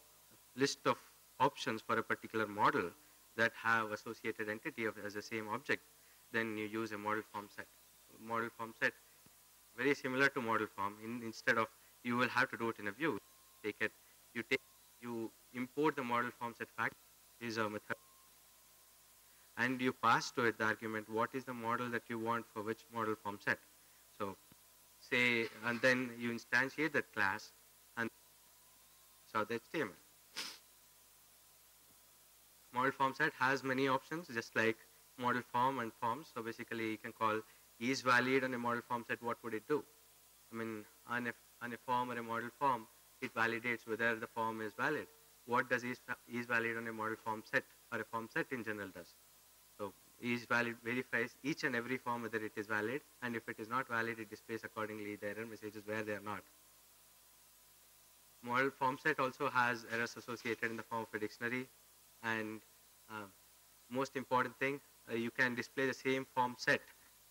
list of options for a particular model that have associated entity of, as the same object, then you use a model form set. Model form set, very similar to model form. In, instead of, you will have to do it in a view. Take it, you take, you import the model form set fact is a method and you pass to it the argument what is the model that you want for which model form set. So say, and then you instantiate that class and so the HTML. Model form set has many options just like model form and forms. So basically you can call is valid on a model form set, what would it do? I mean, on a, on a form or a model form, it validates whether the form is valid. What does is, is valid on a model form set or a form set in general does? So is valid verifies each and every form whether it is valid and if it is not valid it displays accordingly the error messages where they are not. Model form set also has errors associated in the form of a dictionary and uh, most important thing uh, you can display the same form set.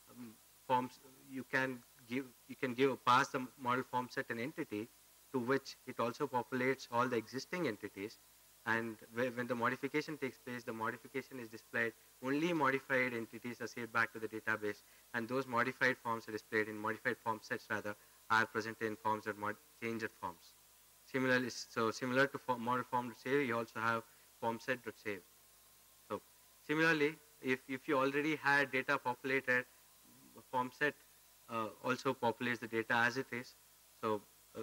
Um, forms you can give you can give pass the model form set an entity to which it also populates all the existing entities. And when the modification takes place, the modification is displayed, only modified entities are saved back to the database, and those modified forms are displayed in modified form sets rather, are presented in forms that changed forms. Similarly, so similar to model form save, you also have form set save. So similarly, if, if you already had data populated, form set uh, also populates the data as it is. So uh,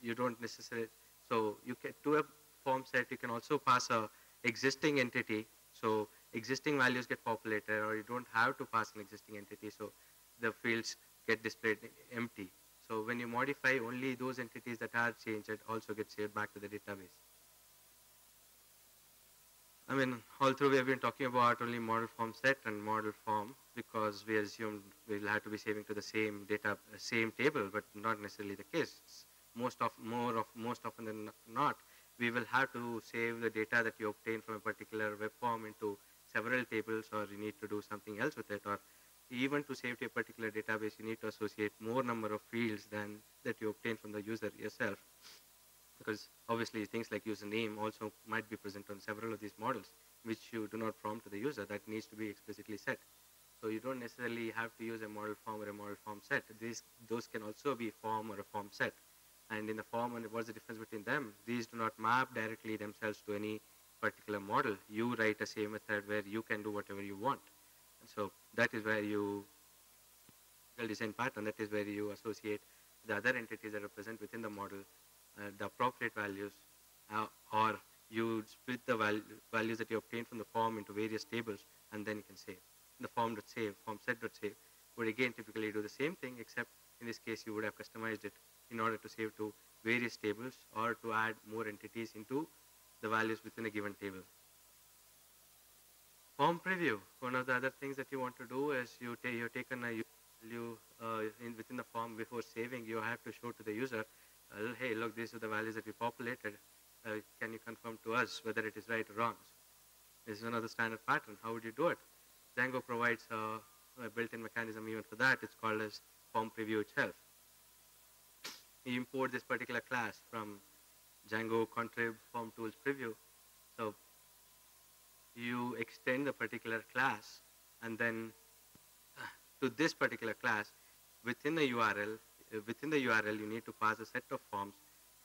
you don't necessarily, so you can, to a form set, you can also pass a existing entity. So existing values get populated or you don't have to pass an existing entity. So the fields get displayed empty. So when you modify only those entities that are changed, it also gets saved back to the database. I mean, all through we have been talking about only model form set and model form because we assumed we'll have to be saving to the same data, same table, but not necessarily the case. Most of, more of, most often than not, we will have to save the data that you obtain from a particular web form into several tables or you need to do something else with it or even to save to a particular database you need to associate more number of fields than that you obtain from the user yourself because obviously things like username also might be present on several of these models which you do not prompt to the user. That needs to be explicitly set so you don't necessarily have to use a model form or a model form set. These those can also be form or a form set. And in the form and what's the difference between them? These do not map directly themselves to any particular model. You write a same method where you can do whatever you want. And so that is where you design pattern that is where you associate the other entities that are present within the model, the appropriate values, uh, or you split the val values that you obtain from the form into various tables, and then you can save. The form.save, form set.save would again typically do the same thing, except in this case you would have customized it in order to save to various tables or to add more entities into the values within a given table. Form preview. One of the other things that you want to do is you ta you've taken a value uh, in, within the form before saving. You have to show to the user, uh, hey, look, these are the values that we populated. Uh, can you confirm to us whether it is right or wrong? This is another standard pattern. How would you do it? Django provides a, a built-in mechanism even for that. It's called as form preview itself. You import this particular class from Django contrib form tools preview. So you extend the particular class and then uh, to this particular class within the URL, uh, within the URL you need to pass a set of forms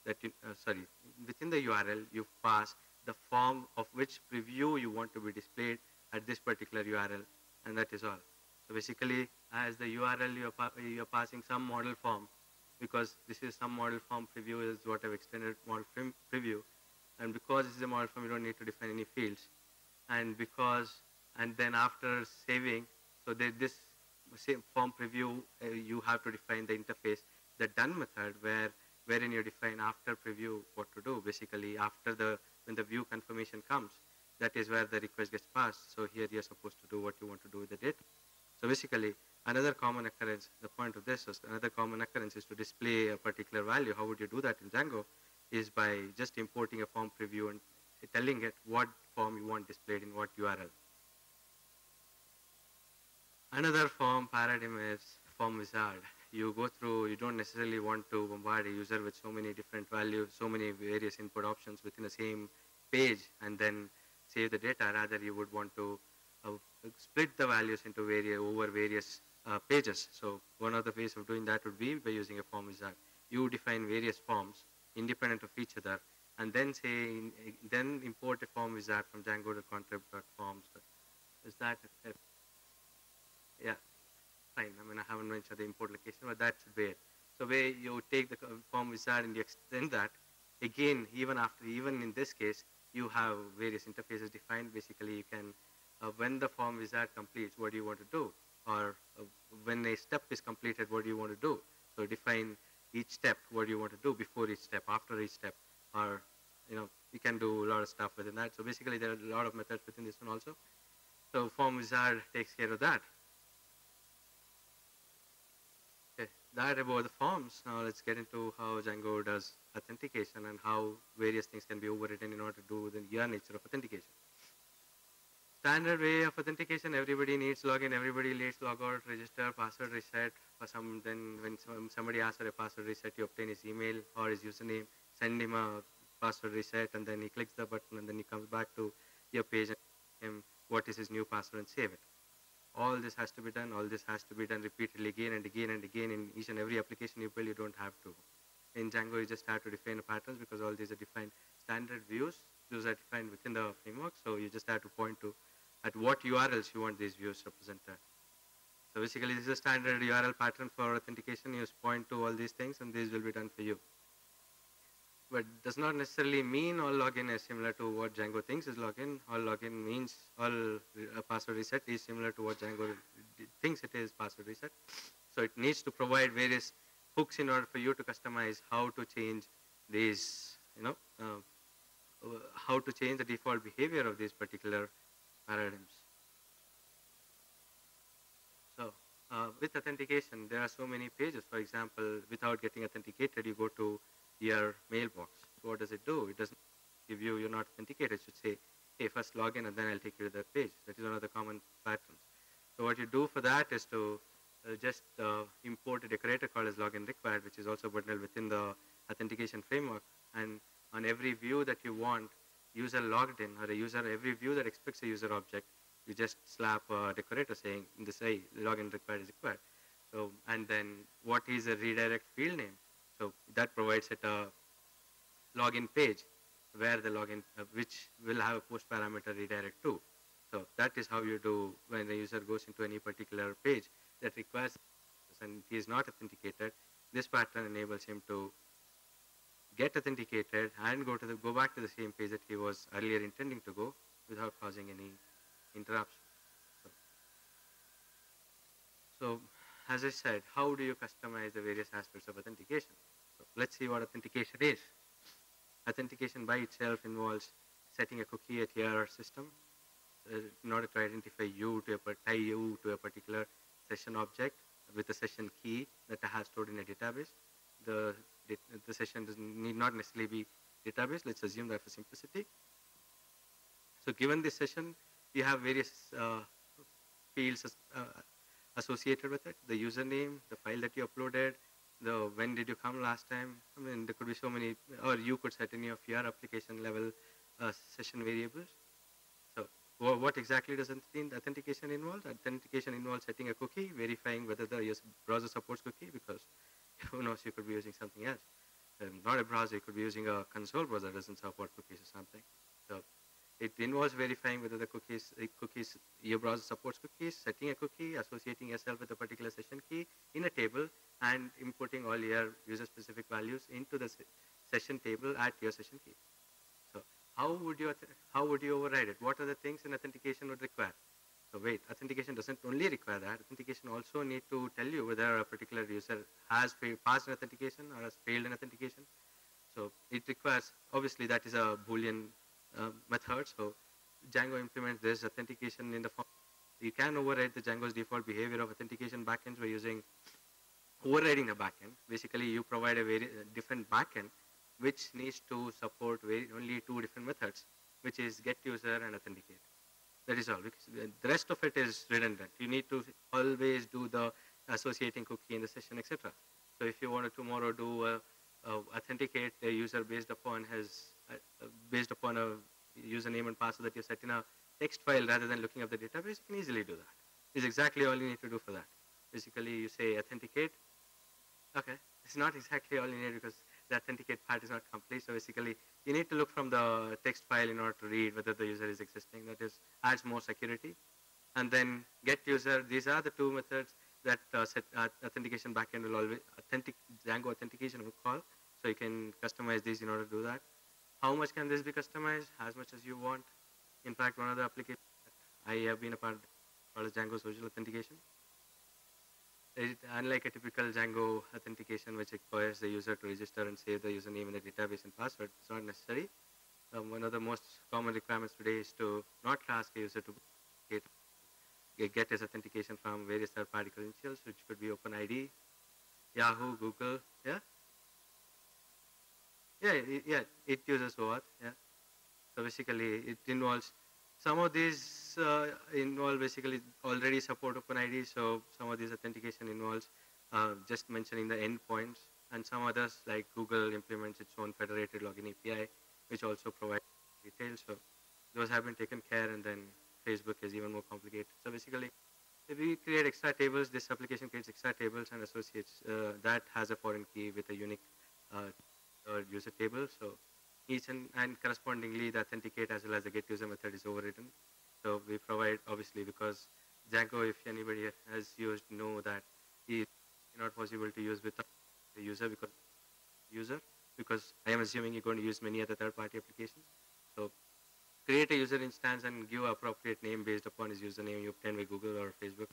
that you, uh, sorry, within the URL you pass the form of which preview you want to be displayed at this particular URL and that is all. So basically as the URL you're, pa you're passing some model form because this is some model form preview is what I've extended model preview and because this is a model form you don't need to define any fields and because and then after saving so this same form preview uh, you have to define the interface the done method where wherein you define after preview what to do. Basically after the when the view confirmation comes that is where the request gets passed. So here you're supposed to do what you want to do with the data. So basically another common occurrence the point of this is another common occurrence is to display a particular value. How would you do that in django? Is by just importing a form preview and telling it what form you want displayed in what URL. Another form paradigm is form wizard. You go through, you don't necessarily want to bombard a user with so many different values, so many various input options within the same page and then save the data. Rather, you would want to uh, split the values into various, over various uh, pages. So one of the ways of doing that would be by using a form wizard. You define various forms independent of each other and then say, then import a form wizard from Django to contrib.forms. Is that, yeah, fine. I mean, I haven't mentioned the import location, but that's where. So where you take the form wizard and you extend that, again, even after, even in this case, you have various interfaces defined. Basically, you can, uh, when the form wizard completes, what do you want to do? Or uh, when a step is completed, what do you want to do? So define each step, what do you want to do before each step, after each step, or you know, you can do a lot of stuff within that. So basically there are a lot of methods within this one also. So form wizard takes care of that. Okay, that about the forms. Now let's get into how Django does authentication and how various things can be overwritten in order to do the your nature of authentication. Standard way of authentication, everybody needs login, everybody needs logout, register, password reset. For some, then when somebody asks for a password reset, you obtain his email or his username, send him a password reset and then he clicks the button and then he comes back to your page and him what is his new password and save it. All this has to be done, all this has to be done repeatedly again and again and again in each and every application you build, you don't have to. In Django, you just have to define patterns because all these are defined standard views. Those are defined within the framework, so you just have to point to at what URLs you want these views represented. So basically, this is a standard URL pattern for authentication. You just point to all these things, and these will be done for you but does not necessarily mean all login is similar to what Django thinks is login. All login means all uh, password reset is similar to what Django thinks it is password reset. So it needs to provide various hooks in order for you to customize how to change these, you know, uh, how to change the default behavior of these particular paradigms. So uh, with authentication, there are so many pages. For example, without getting authenticated, you go to your mailbox. What does it do? It doesn't give you, you're not authenticated. It should say, hey, first log in and then I'll take you to that page. That is one of the common patterns. So what you do for that is to uh, just uh, import a decorator called as login required, which is also bundled within the authentication framework. And on every view that you want, user logged in, or a user, every view that expects a user object, you just slap a decorator saying, in this way, login required is required. So, and then what is a redirect field name? So that provides it a login page where the login, uh, which will have a post parameter redirect to. So that is how you do when the user goes into any particular page that requires and he is not authenticated, this pattern enables him to get authenticated and go to the go back to the same page that he was earlier intending to go without causing any interruption. So, so as I said, how do you customize the various aspects of authentication? So let's see what authentication is. Authentication by itself involves setting a cookie at your system uh, in order to identify you to a, tie you to a particular session object with a session key that have stored in a database. The, the session need not necessarily be database. Let's assume that for simplicity. So given this session, you have various uh, fields uh, associated with it, the username, the file that you uploaded, the when did you come last time. I mean, there could be so many, or you could set any of your application level uh, session variables. So what exactly does authentication involve? Authentication involves setting a cookie, verifying whether the your browser supports cookie, because who knows, you could be using something else. Um, not a browser, you could be using a console browser that doesn't support cookies or something. So it involves verifying whether the cookies, the cookies, your browser supports cookies, setting a cookie, associating yourself with a particular session key in a table, and inputting all your user-specific values into the session table at your session key. So how would you how would you override it? What are the things an authentication would require? So wait, authentication doesn't only require that. Authentication also need to tell you whether a particular user has passed an authentication or has failed an authentication. So it requires, obviously that is a Boolean uh, method. So Django implements this authentication in the form. You can override the Django's default behavior of authentication backends by using overriding the backend. Basically, you provide a very uh, different backend which needs to support only two different methods, which is get user and authenticate. That is all. Because the rest of it is redundant. You need to always do the associating cookie in the session, etc. So if you want to tomorrow do uh, uh, authenticate the user based upon his uh, based upon a username and password that you set in a text file rather than looking up the database, you can easily do that. Is exactly all you need to do for that. Basically, you say authenticate. Okay, it's not exactly all you need because the authenticate part is not complete. So basically, you need to look from the text file in order to read whether the user is existing. That is adds more security. And then get user. These are the two methods that uh, set, uh, authentication backend will always authentic Django authentication will call. So you can customize these in order to do that. How much can this be customized? As much as you want. In fact, one of the applications I have been a part of called Django Social Authentication. Unlike a typical Django authentication, which requires the user to register and save the username in the database and password, it's not necessary. Um, one of the most common requirements today is to not ask a user to get, get his authentication from various third-party credentials, which could be OpenID, Yahoo, Google, yeah? Yeah, it, yeah, it uses OAuth, yeah. So basically, it involves, some of these uh, involve basically already support OpenID, so some of these authentication involves uh, just mentioning the endpoints, and some others like Google implements its own federated login API, which also provides details. So those have been taken care, and then Facebook is even more complicated. So basically, if we create extra tables, this application creates extra tables and associates uh, that has a foreign key with a unique uh, user table. So each and, and correspondingly the authenticate as well as the get user method is overridden. So we provide obviously because Django, if anybody has used, know that it is not possible to use without the user because user because I am assuming you're going to use many other third-party applications. So create a user instance and give appropriate name based upon his username you obtain by Google or Facebook.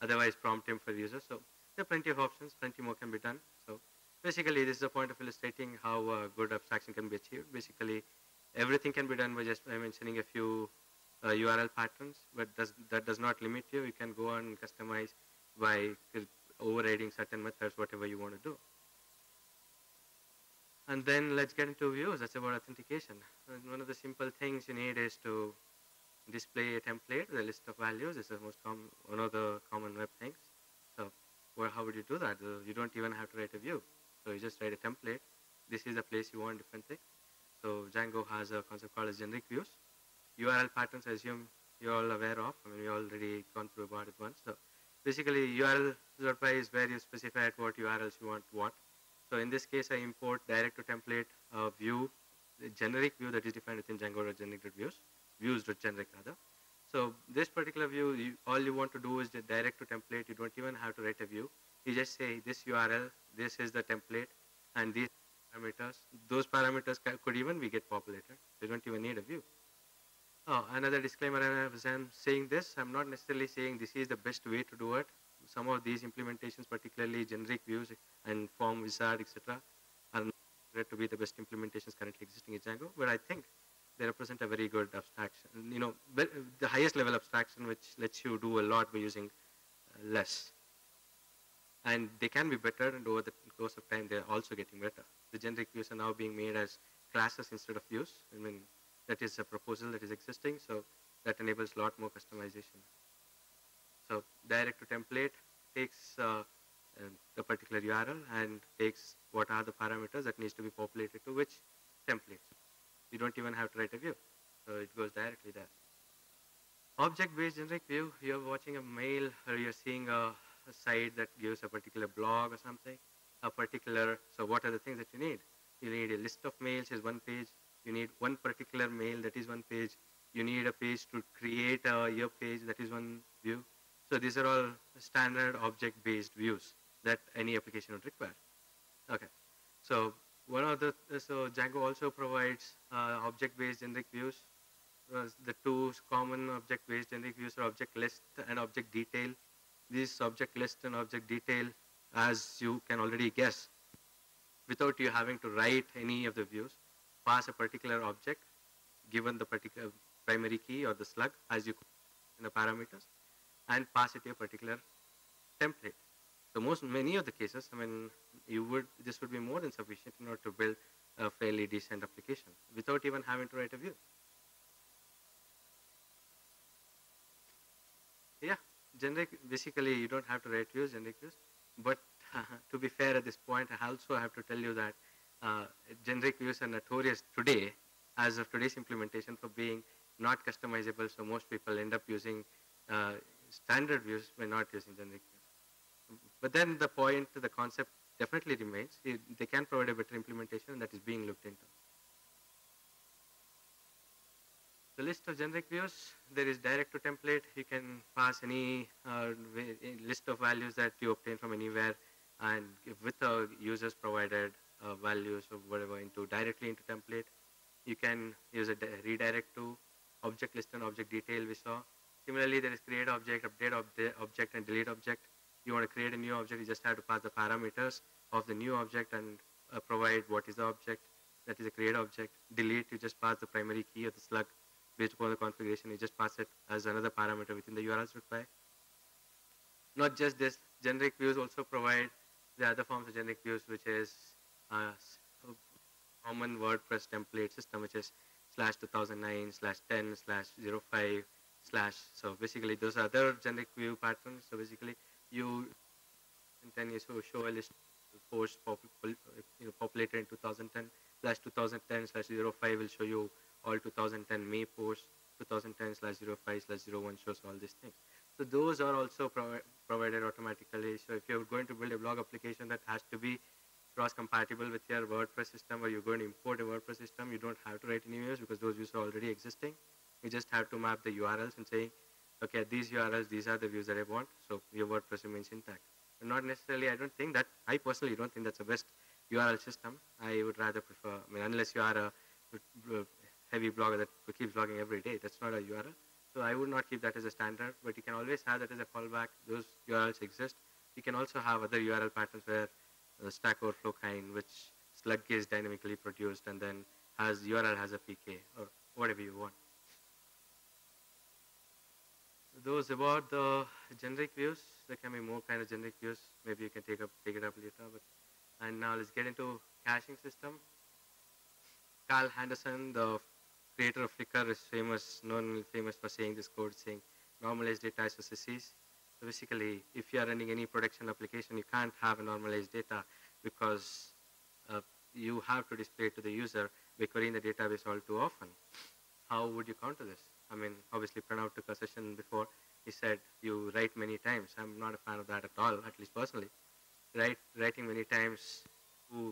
Otherwise, prompt him for the user. So there are plenty of options, plenty more can be done. So Basically, this is a point of illustrating how uh, good abstraction can be achieved. Basically, everything can be done by just by mentioning a few uh, URL patterns, but does, that does not limit you. You can go on and customize by overriding certain methods, whatever you want to do. And then let's get into views. That's about authentication. One of the simple things you need is to display a template, the list of values. This is most common, one of the common web things. So, well, how would you do that? Uh, you don't even have to write a view. So you just write a template. This is the place you want different things. So Django has a concept called as generic views. URL patterns, I assume you're all aware of. I mean, we already gone through about it once. So basically, URL.py is where you specify at what URLs you want what. So in this case, I import direct to template uh, view, the generic view that is defined within Django or generic views, views.generic rather. So this particular view, you, all you want to do is direct to template. You don't even have to write a view. You just say this URL, this is the template, and these parameters. Those parameters could even be get populated. They don't even need a view. Oh, another disclaimer, as I'm saying this, I'm not necessarily saying this is the best way to do it. Some of these implementations, particularly generic views and form wizard, etc., are not to be the best implementations currently existing in Django, but I think they represent a very good abstraction. You know, the highest level abstraction which lets you do a lot by using uh, less. And they can be better, and over the course of time, they're also getting better. The generic views are now being made as classes instead of views. I mean, that is a proposal that is existing, so that enables a lot more customization. So direct to template takes uh, uh, the particular URL and takes what are the parameters that needs to be populated to which template. You don't even have to write a view, so it goes directly there. Object-based generic view, you're watching a mail or you're seeing a, a site that gives a particular blog or something, a particular, so what are the things that you need? You need a list of mails is one page, you need one particular mail that is one page, you need a page to create a your page that is one view. So these are all standard object-based views that any application would require. Okay, so one of the, so Django also provides uh, object-based generic views. Uh, the two common object-based generic views are object list and object detail. This object list and object detail, as you can already guess, without you having to write any of the views, pass a particular object given the particular primary key or the slug as you in the parameters and pass it to a particular template. So most many of the cases, I mean, you would this would be more than sufficient in order to build a fairly decent application without even having to write a view. Yeah, generic basically you don't have to write views, generic views, but to be fair at this point, I also have to tell you that uh, generic views are notorious today, as of today's implementation, for being not customizable. So most people end up using uh, standard views by not using generic views. But then the point, the concept definitely remains. It- They can provide a better implementation, that is being looked into. The list of generic views, there is direct to template. You can pass any uh, list of values that you obtain from anywhere and with the users provided uh, values or whatever into directly into template. You can use a redirect to object list and object detail we saw. Similarly, there is create object, update obje- object, and delete object. You want to create a new object, you just have to pass the parameters of the new object and uh, provide what is the object. That is a create object. Delete, you just pass the primary key of the slug based upon the configuration. You just pass it as another parameter within the URLs required. Not just this, generic views also provide the other forms of generic views, which is uh, common WordPress template system, which is slash 2009 slash 10 slash 05 slash. So basically, those are other generic view patterns. So basically, you then you show, show a list of posts pop, you know, populated in 2010 slash 2010 slash 05 will show you all 2010 May posts. 2010 slash 05 slash 01 shows all these things. So those are also provi- provided automatically. So if you're going to build a blog application that has to be cross-compatible with your WordPress system or you're going to import a WordPress system, you don't have to write any views because those views are already existing. You just have to map the URLs and say, okay, these URLs, these are the views that I want. So your WordPress remains intact. And not necessarily, I don't think that, I personally don't think that's the best URL system. I would rather prefer, I mean, unless you are a heavy blogger that keeps blogging every day, that's not a URL. So I would not keep that as a standard, but you can always have that as a fallback. Those URLs exist. You can also have other URL patterns where Stack Overflow kind, which Slug is dynamically produced and then has URL has a PK or whatever you want. Those about the generic views, there can be more kind of generic views. Maybe you can take up take it up later. But and now let's get into caching system. Cal Henderson, the creator of Flickr, is famous, known famous for saying this code, saying normalized data isosceles. So basically, if you are running any production application, you can't have a normalized data because uh, you have to display to the user by querying the database all too often. How would you counter this? I mean, obviously, Pranav took a session before. He said you write many times. I'm not a fan of that at all, at least personally. Write, writing many times,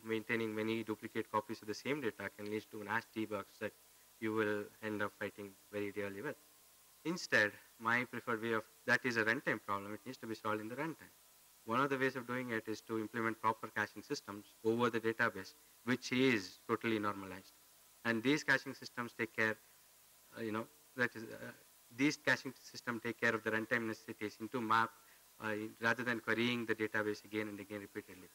maintaining many duplicate copies of the same data can lead to nasty bugs that you will end up fighting very dearly with. Instead, my preferred way of that is a runtime problem. It needs to be solved in the runtime. One of the ways of doing it is to implement proper caching systems over the database, which is totally normalized. And these caching systems take care, uh, you know, that is, uh, these caching systems take care of the runtime necessities into map uh, rather than querying the database again and again repeatedly.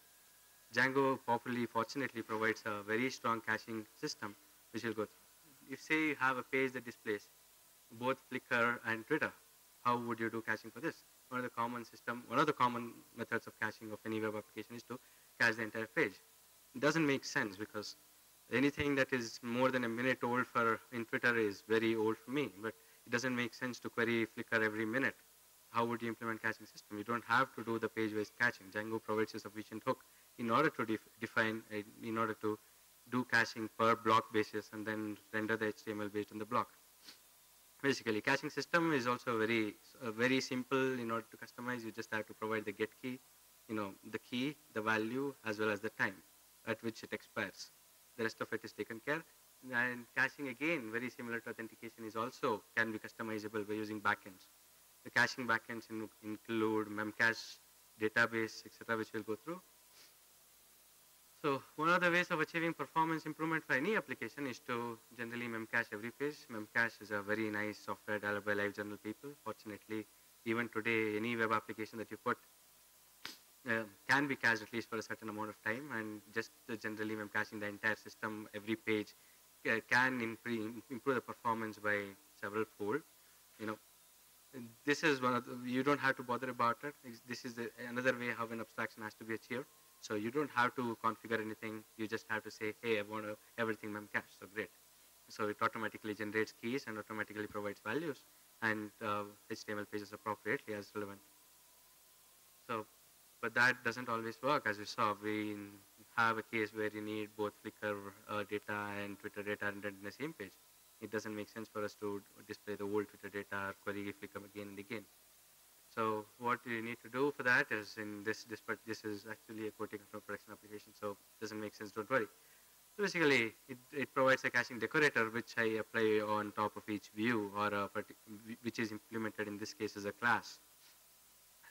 Django properly, fortunately, provides a very strong caching system, which will go through. If say you have a page that displays both Flickr and Twitter, how would you do caching for this? One of the common system, one of the common methods of caching of any web application is to cache the entire page. It doesn't make sense because anything that is more than a minute old for in Twitter is very old for me, but it doesn't make sense to query Flickr every minute. How would you implement caching system? You don't have to do the page-based caching. Django provides a sufficient hook in order to def define, a, in order to do caching per block basis and then render the HTML based on the block. Basically, caching system is also very, uh, very simple in order to customize. You just have to provide the get key, you know, the key, the value, as well as the time at which it expires. The rest of it is taken care. And caching again, very similar to authentication, is also can be customizable by using backends. The caching backends in, include memcache, database, etc., which we'll go through. So one of the ways of achieving performance improvement for any application is to generally memcache every page. Memcache is a very nice software developed by LiveJournal people. Fortunately, even today, any web application that you put uh, can be cached at least for a certain amount of time, and just uh, generally memcaching the entire system, every page, uh, can improve, the performance by several fold. You know, this is one of the, you don't have to bother about it. This is the, another way how an abstraction has to be achieved. So you don't have to configure anything. You just have to say, hey, I want everything memcache. So great. So it automatically generates keys and automatically provides values and uh, HTML pages appropriately as relevant. So, but that doesn't always work. As you saw, we have a case where you need both Flickr uh, data and Twitter data rendered in the same page. It doesn't make sense for us to display the old Twitter data or query Flickr again and again. So what you need to do for that is in this, this, this is actually a quoting from production application, so it doesn't make sense, don't worry. So basically, it, it provides a caching decorator which I apply on top of each view or a which is implemented in this case as a class.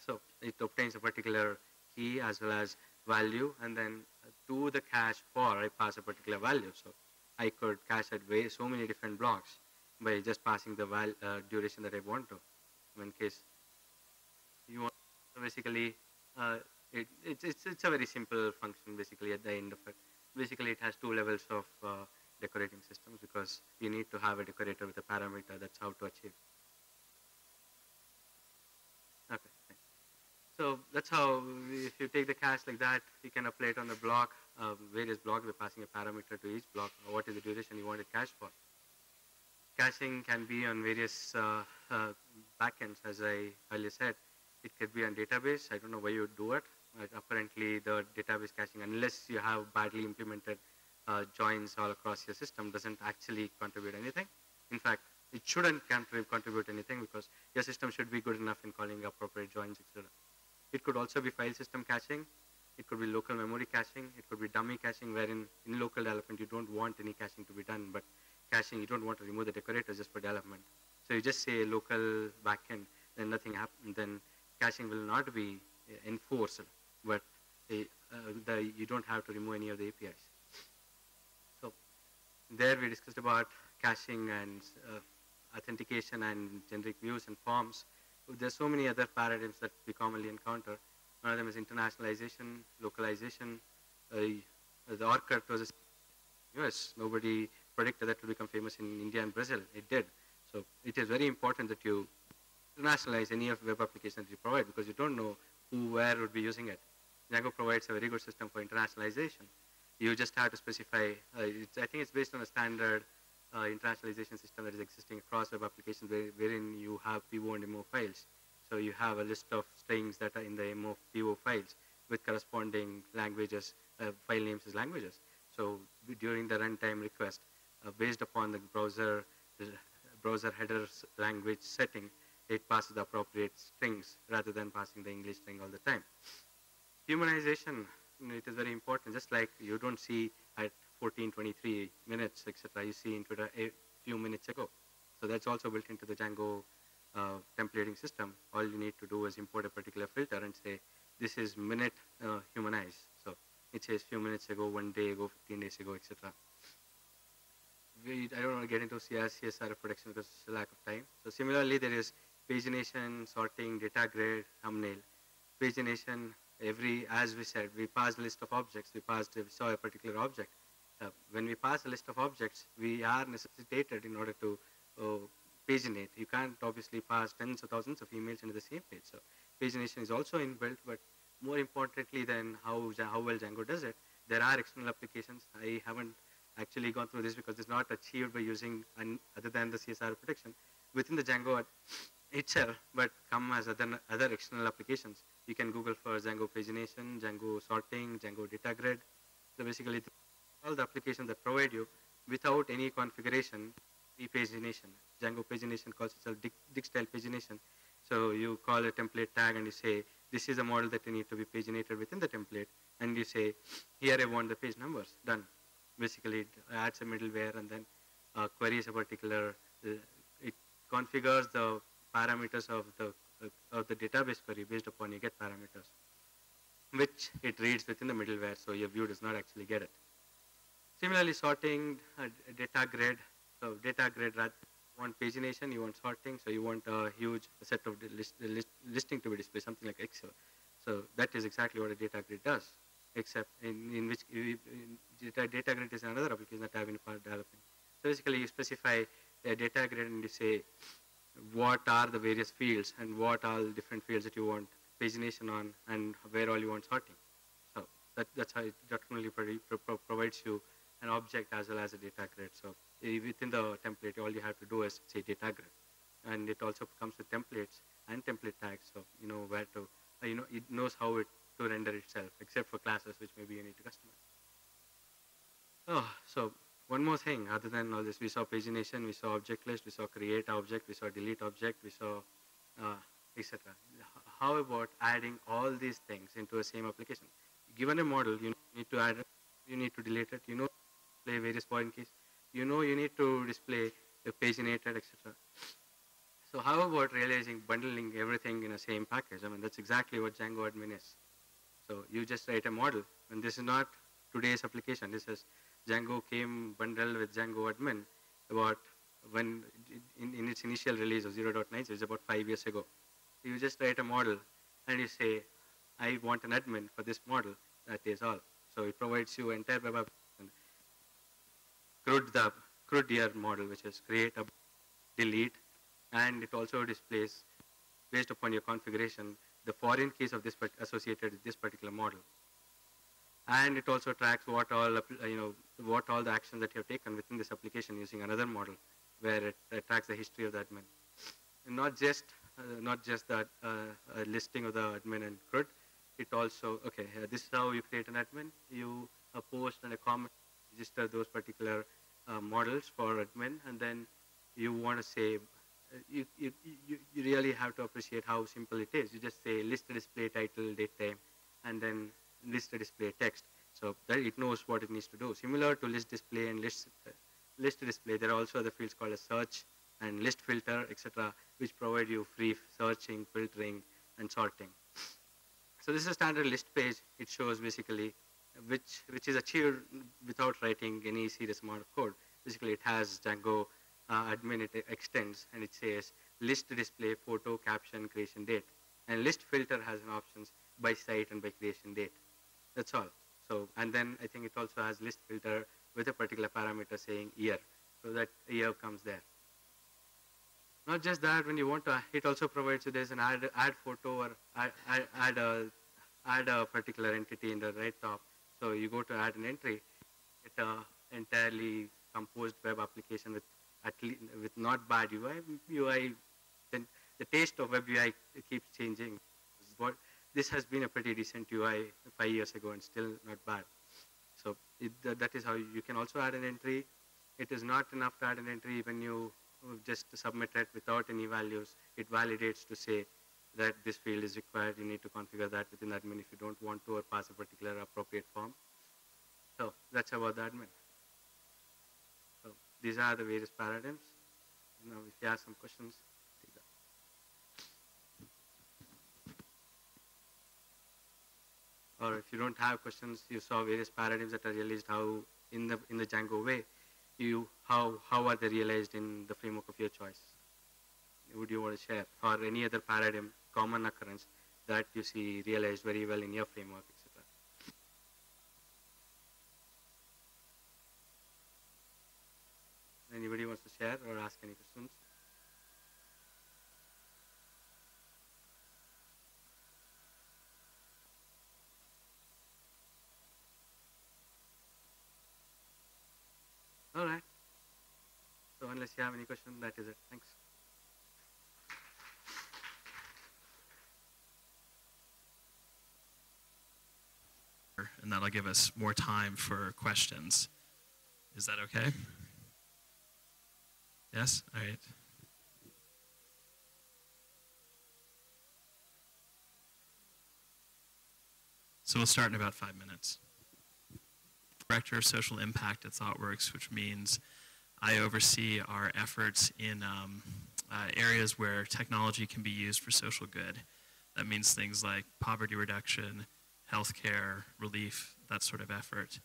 So it obtains a particular key as well as value and then to the cache for I pass a particular value. So I could cache at way so many different blocks by just passing the val, uh, duration that I want to. In case you want basically uh, it, it's, it's, it's a very simple function basically at the end of it. Basically it has two levels of uh, decorating systems because you need to have a decorator with a parameter that's how to achieve. Okay. So that's how if you take the cache like that, you can apply it on the block, uh, various blocks by passing a parameter to each block. What is the duration you want it cached for? Caching can be on various uh, uh, backends, as I earlier said. It could be on database. I don't know why you do it. But apparently, the database caching, unless you have badly implemented uh, joins all across your system, doesn't actually contribute anything. In fact, it shouldn't contribute anything because your system should be good enough in calling appropriate joins, etc. It could also be file system caching. It could be local memory caching. It could be dummy caching, wherein in local development you don't want any caching to be done, but caching you don't want to remove the decorators just for development. So you just say local backend, then nothing happens. Then caching will not be uh, enforced, but uh, the, you don't have to remove any of the APIs. So there we discussed about caching and uh, authentication and generic views and forms. There's so many other paradigms that we commonly encounter. One of them is internationalization, localization. Uh, the Orkut was US. Nobody predicted that to become famous in India and Brazil. It did. So it is very important that you internationalize any of the web applications you provide because you don't know who, where would be using it. Django provides a very good system for internationalization. You just have to specify, uh, I think it's based on a standard uh, internationalization system that is existing across web applications wherein you have PO and MO files. So you have a list of strings that are in the MO PO files with corresponding languages, uh, file names as languages. So during the runtime request, uh, based upon the browser the browser headers language setting, it passes the appropriate strings rather than passing the English string all the time. Humanization, it is very important, just like you don't see at 14, 23 minutes, etc. You see in Twitter a few minutes ago. So that's also built into the Django uh, templating system. All you need to do is import a particular filter and say, this is minute uh, humanized. So it says few minutes ago, one day ago, 15 days ago, etc. I don't want to get into CS, CSR production because a lack of time. So similarly, there is pagination, sorting, data grid, thumbnail. Pagination, every, as we said, we pass a list of objects. We passed, we saw a particular object. Uh, when we pass a list of objects, we are necessitated in order to uh, paginate. You can't obviously pass tens of thousands of emails into the same page. So pagination is also inbuilt, but more importantly than how, how well Django does it, there are external applications. I haven't actually gone through this because it's not achieved by using other than the CSR protection within the Django itself, but come as other, other external applications. You can Google for Django pagination, Django sorting, Django data grid. So basically, all the applications that provide you without any configuration pagination. Django pagination calls itself Digg style pagination. So you call a template tag and you say, this is a model that you need to be paginated within the template. And you say, here I want the page numbers, done. Basically, it adds a middleware and then uh, queries a particular, uh, it configures the parameters of the, of the database query based upon you get parameters, which it reads within the middleware, so your view does not actually get it. Similarly, sorting uh, data grid, so data grid, you want pagination, you want sorting, so you want a huge set of list, list, listing to be displayed, something like Excel. So that is exactly what a data grid does, except in, in which in data, data grid is another application that I've been developing. So basically you specify a data grid and you say what are the various fields and what are the different fields that you want pagination on and where all you want sorting. So that, that's how it ultimately provides you an object as well as a data grid. So within the template, all you have to do is say data grid. And it also comes with templates and template tags. So you know where to, uh, you know, it knows how it to render itself, except for classes, which maybe you need to customize. Oh, so one more thing, other than all this, we saw pagination, we saw object list, we saw create object, we saw delete object, we saw uh, etc. How about adding all these things into a same application? Given a model, you need to add it, you need to delete it, you know play various point keys. You know you need to display the paginated, etc. So how about realizing bundling everything in a same package? I mean, that's exactly what Django admin is. So you just write a model, and this is not today's application. This is Django came bundled with Django admin about when in, in its initial release of 0.9, so it's about five years ago. You just write a model, and you say, I want an admin for this model. That is all. So it provides you entire web application CRUD, the CRUD model, which is create, a delete, and it also displays, based upon your configuration, the foreign keys of this associated with this particular model. And it also tracks what all, you know, what all the actions that you have taken within this application using another model, where it, it tracks the history of the admin. And not just, uh, not just that uh, listing of the admin and CRUD, it also, okay, uh, this is how you create an admin. You post and a comment register those particular uh, models for admin, and then you want to say, uh, you, you, you, you really have to appreciate how simple it is. You just say list display title, date time, and then list display text. So that it knows what it needs to do. Similar to list display and list, uh, list display, there are also other fields called a search and list filter, etc., which provide you free searching, filtering, and sorting. So this is a standard list page. It shows basically which, which is achieved without writing any serious amount of code. Basically, it has Django uh, admin, it extends, and it says list display photo, caption, creation date. And list filter has an options by site and by creation date. That's all. So, and then I think it also has list filter with a particular parameter saying year. So that year comes there. Not just that, when you want to, it also provides you there's an add, add photo or add, add, a, add a particular entity in the right top so you go to add an entry, it's an entirely composed web application with at least with not bad UI. UI, then the taste of web UI keeps changing. But this has been a pretty decent UI five years ago and still not bad. So it, that is how you can also add an entry. It is not enough to add an entry when you just submit it without any values. It validates to say that this field is required, you need to configure that within admin if you don't want to or pass a particular appropriate form. So that's about the admin. So these are the various paradigms. Now if you have some questions, take that. Or if you don't have questions, you saw various paradigms that are realized how in the in the Django way, you how how are they realized in the framework of your choice? Would you want to share or any other paradigm, common occurrence that you see realized very well in your framework, etc. Anybody wants to share or ask any questions? All right. So unless you have any question, that is it. Thanks. and that'll give us more time for questions. Is that okay? Yes? All right. So we'll start in about five minutes. Director of Social Impact at ThoughtWorks, which means I oversee our efforts in um, uh, areas where technology can be used for social good. That means things like poverty reduction, healthcare, relief, that sort of effort.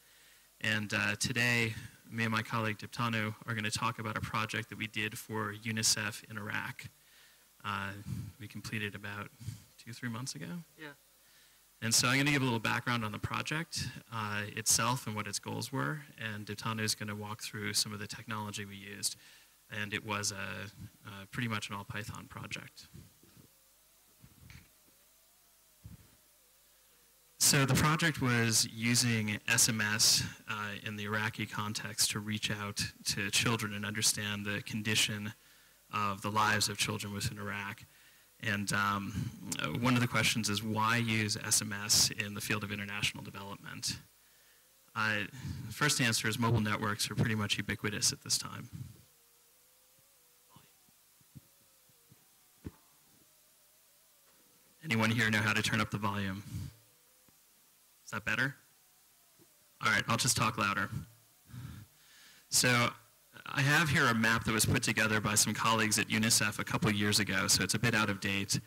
And uh, today, me and my colleague Diptanu are going to talk about a project that we did for UNICEF in Iraq. Uh, we completed about two, three months ago. Yeah. And so I'm going to give a little background on the project uh, itself and what its goals were. And Diptanu is going to walk through some of the technology we used. And it was a, a pretty much an all Python project. So the project was using SMS uh, in the Iraqi context to reach out to children and understand the condition of the lives of children within Iraq. And um, one of the questions is why use SMS in the field of international development? Uh, first answer is mobile networks are pretty much ubiquitous at this time. Anyone here know how to turn up the volume? Is that better? All right, I'll just talk louder. So I have here a map that was put together by some colleagues at UNICEF a couple years ago, so it's a bit out of date.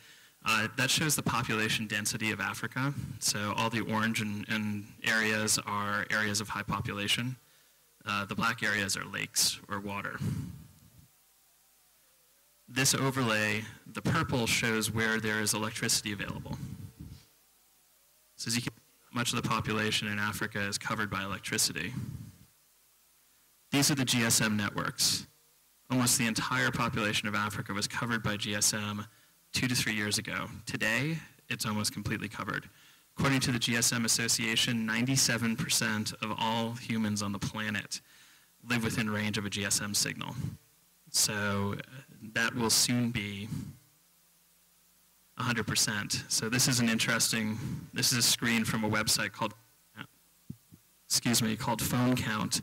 Uh, that shows the population density of Africa. So all the orange and, and areas are areas of high population. Uh, the black areas are lakes or water. This overlay, the purple shows where there is electricity available. So as you can much of the population in Africa is covered by electricity. These are the GSM networks. Almost the entire population of Africa was covered by GSM two to three years ago. Today, it's almost completely covered. According to the GSM Association, 97% of all humans on the planet live within range of a GSM signal. So that will soon be 100%. So this is an interesting, this is a screen from a website called, excuse me, called Phone Count,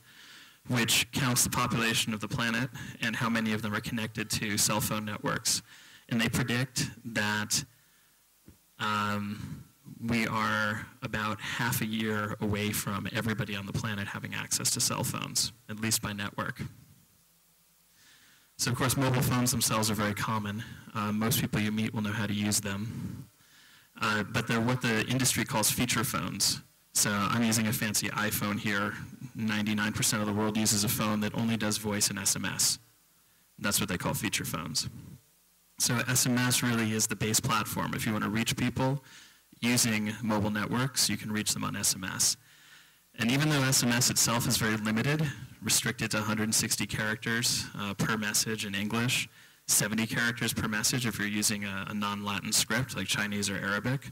which counts the population of the planet and how many of them are connected to cell phone networks. And they predict that um, we are about half a year away from everybody on the planet having access to cell phones, at least by network. So of course, mobile phones themselves are very common. Uh, most people you meet will know how to use them. Uh, but they're what the industry calls feature phones. So I'm using a fancy iPhone here. 99% of the world uses a phone that only does voice and SMS. That's what they call feature phones. So SMS really is the base platform. If you want to reach people using mobile networks, you can reach them on SMS. And even though SMS itself is very limited, restricted to 160 characters uh, per message in English, 70 characters per message if you're using a, a non-Latin script like Chinese or Arabic,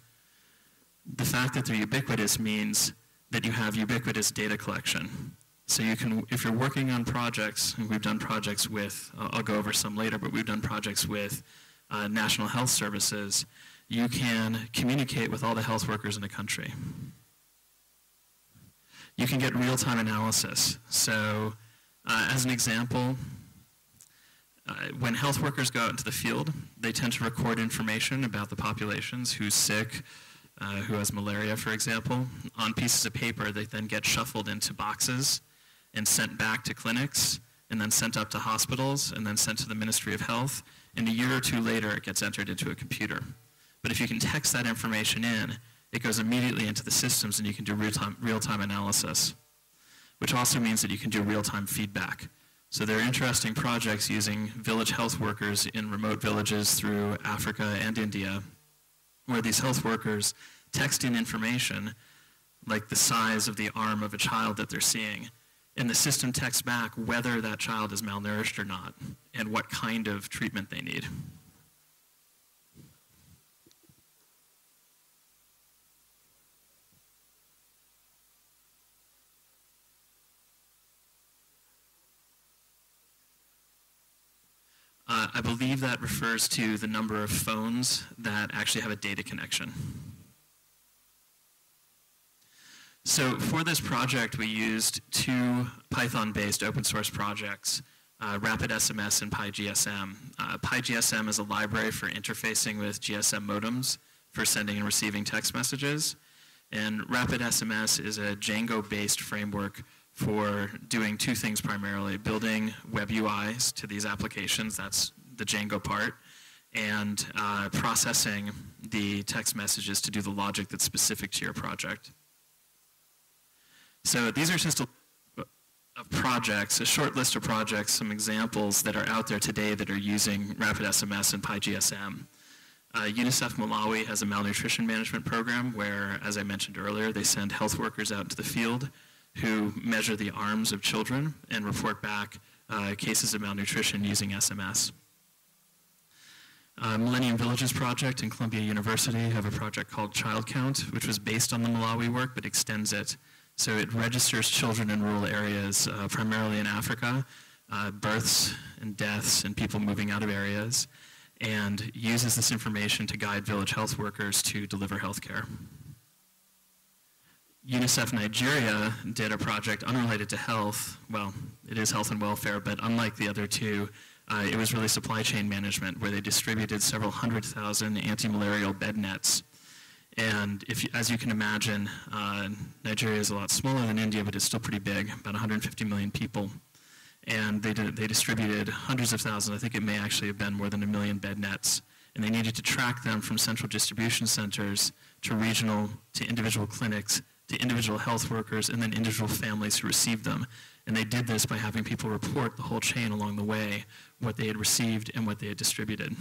the fact that they're ubiquitous means that you have ubiquitous data collection. So you can, if you're working on projects, and we've done projects with, uh, I'll go over some later, but we've done projects with uh, National Health Services, you can communicate with all the health workers in the country you can get real-time analysis. So uh, as an example, uh, when health workers go out into the field, they tend to record information about the populations, who's sick, uh, who has malaria, for example, on pieces of paper. They then get shuffled into boxes and sent back to clinics, and then sent up to hospitals, and then sent to the Ministry of Health. And a year or two later, it gets entered into a computer. But if you can text that information in, it goes immediately into the systems and you can do real-time, real-time analysis, which also means that you can do real-time feedback. So there are interesting projects using village health workers in remote villages through Africa and India, where these health workers text in information like the size of the arm of a child that they're seeing, and the system texts back whether that child is malnourished or not and what kind of treatment they need. Uh, I believe that refers to the number of phones that actually have a data connection. So for this project, we used two Python-based open source projects, uh, RapidSMS and PyGSM. Uh, PyGSM is a library for interfacing with GSM modems for sending and receiving text messages. And RapidSMS is a Django-based framework for doing two things primarily, building web UIs to these applications, that's the Django part, and uh, processing the text messages to do the logic that's specific to your project. So these are just a, of projects, a short list of projects, some examples that are out there today that are using RapidSMS and PyGSM. Uh, UNICEF Malawi has a malnutrition management program where, as I mentioned earlier, they send health workers out into the field who measure the arms of children and report back uh, cases of malnutrition using SMS. Uh, Millennium Villages Project and Columbia University have a project called Child Count, which was based on the Malawi work but extends it so it registers children in rural areas, uh, primarily in Africa, uh, births and deaths and people moving out of areas, and uses this information to guide village health workers to deliver health care. UNICEF Nigeria did a project unrelated to health. Well, it is health and welfare, but unlike the other two, uh, it was really supply chain management where they distributed several hundred thousand anti-malarial bed nets and if, as you can imagine, uh, Nigeria is a lot smaller than India, but it's still pretty big, about 150 million people. And they, did, they distributed hundreds of thousands, I think it may actually have been more than a million bed nets. And they needed to track them from central distribution centers to regional, to individual clinics, to individual health workers, and then individual families who received them. And they did this by having people report the whole chain along the way, what they had received and what they had distributed.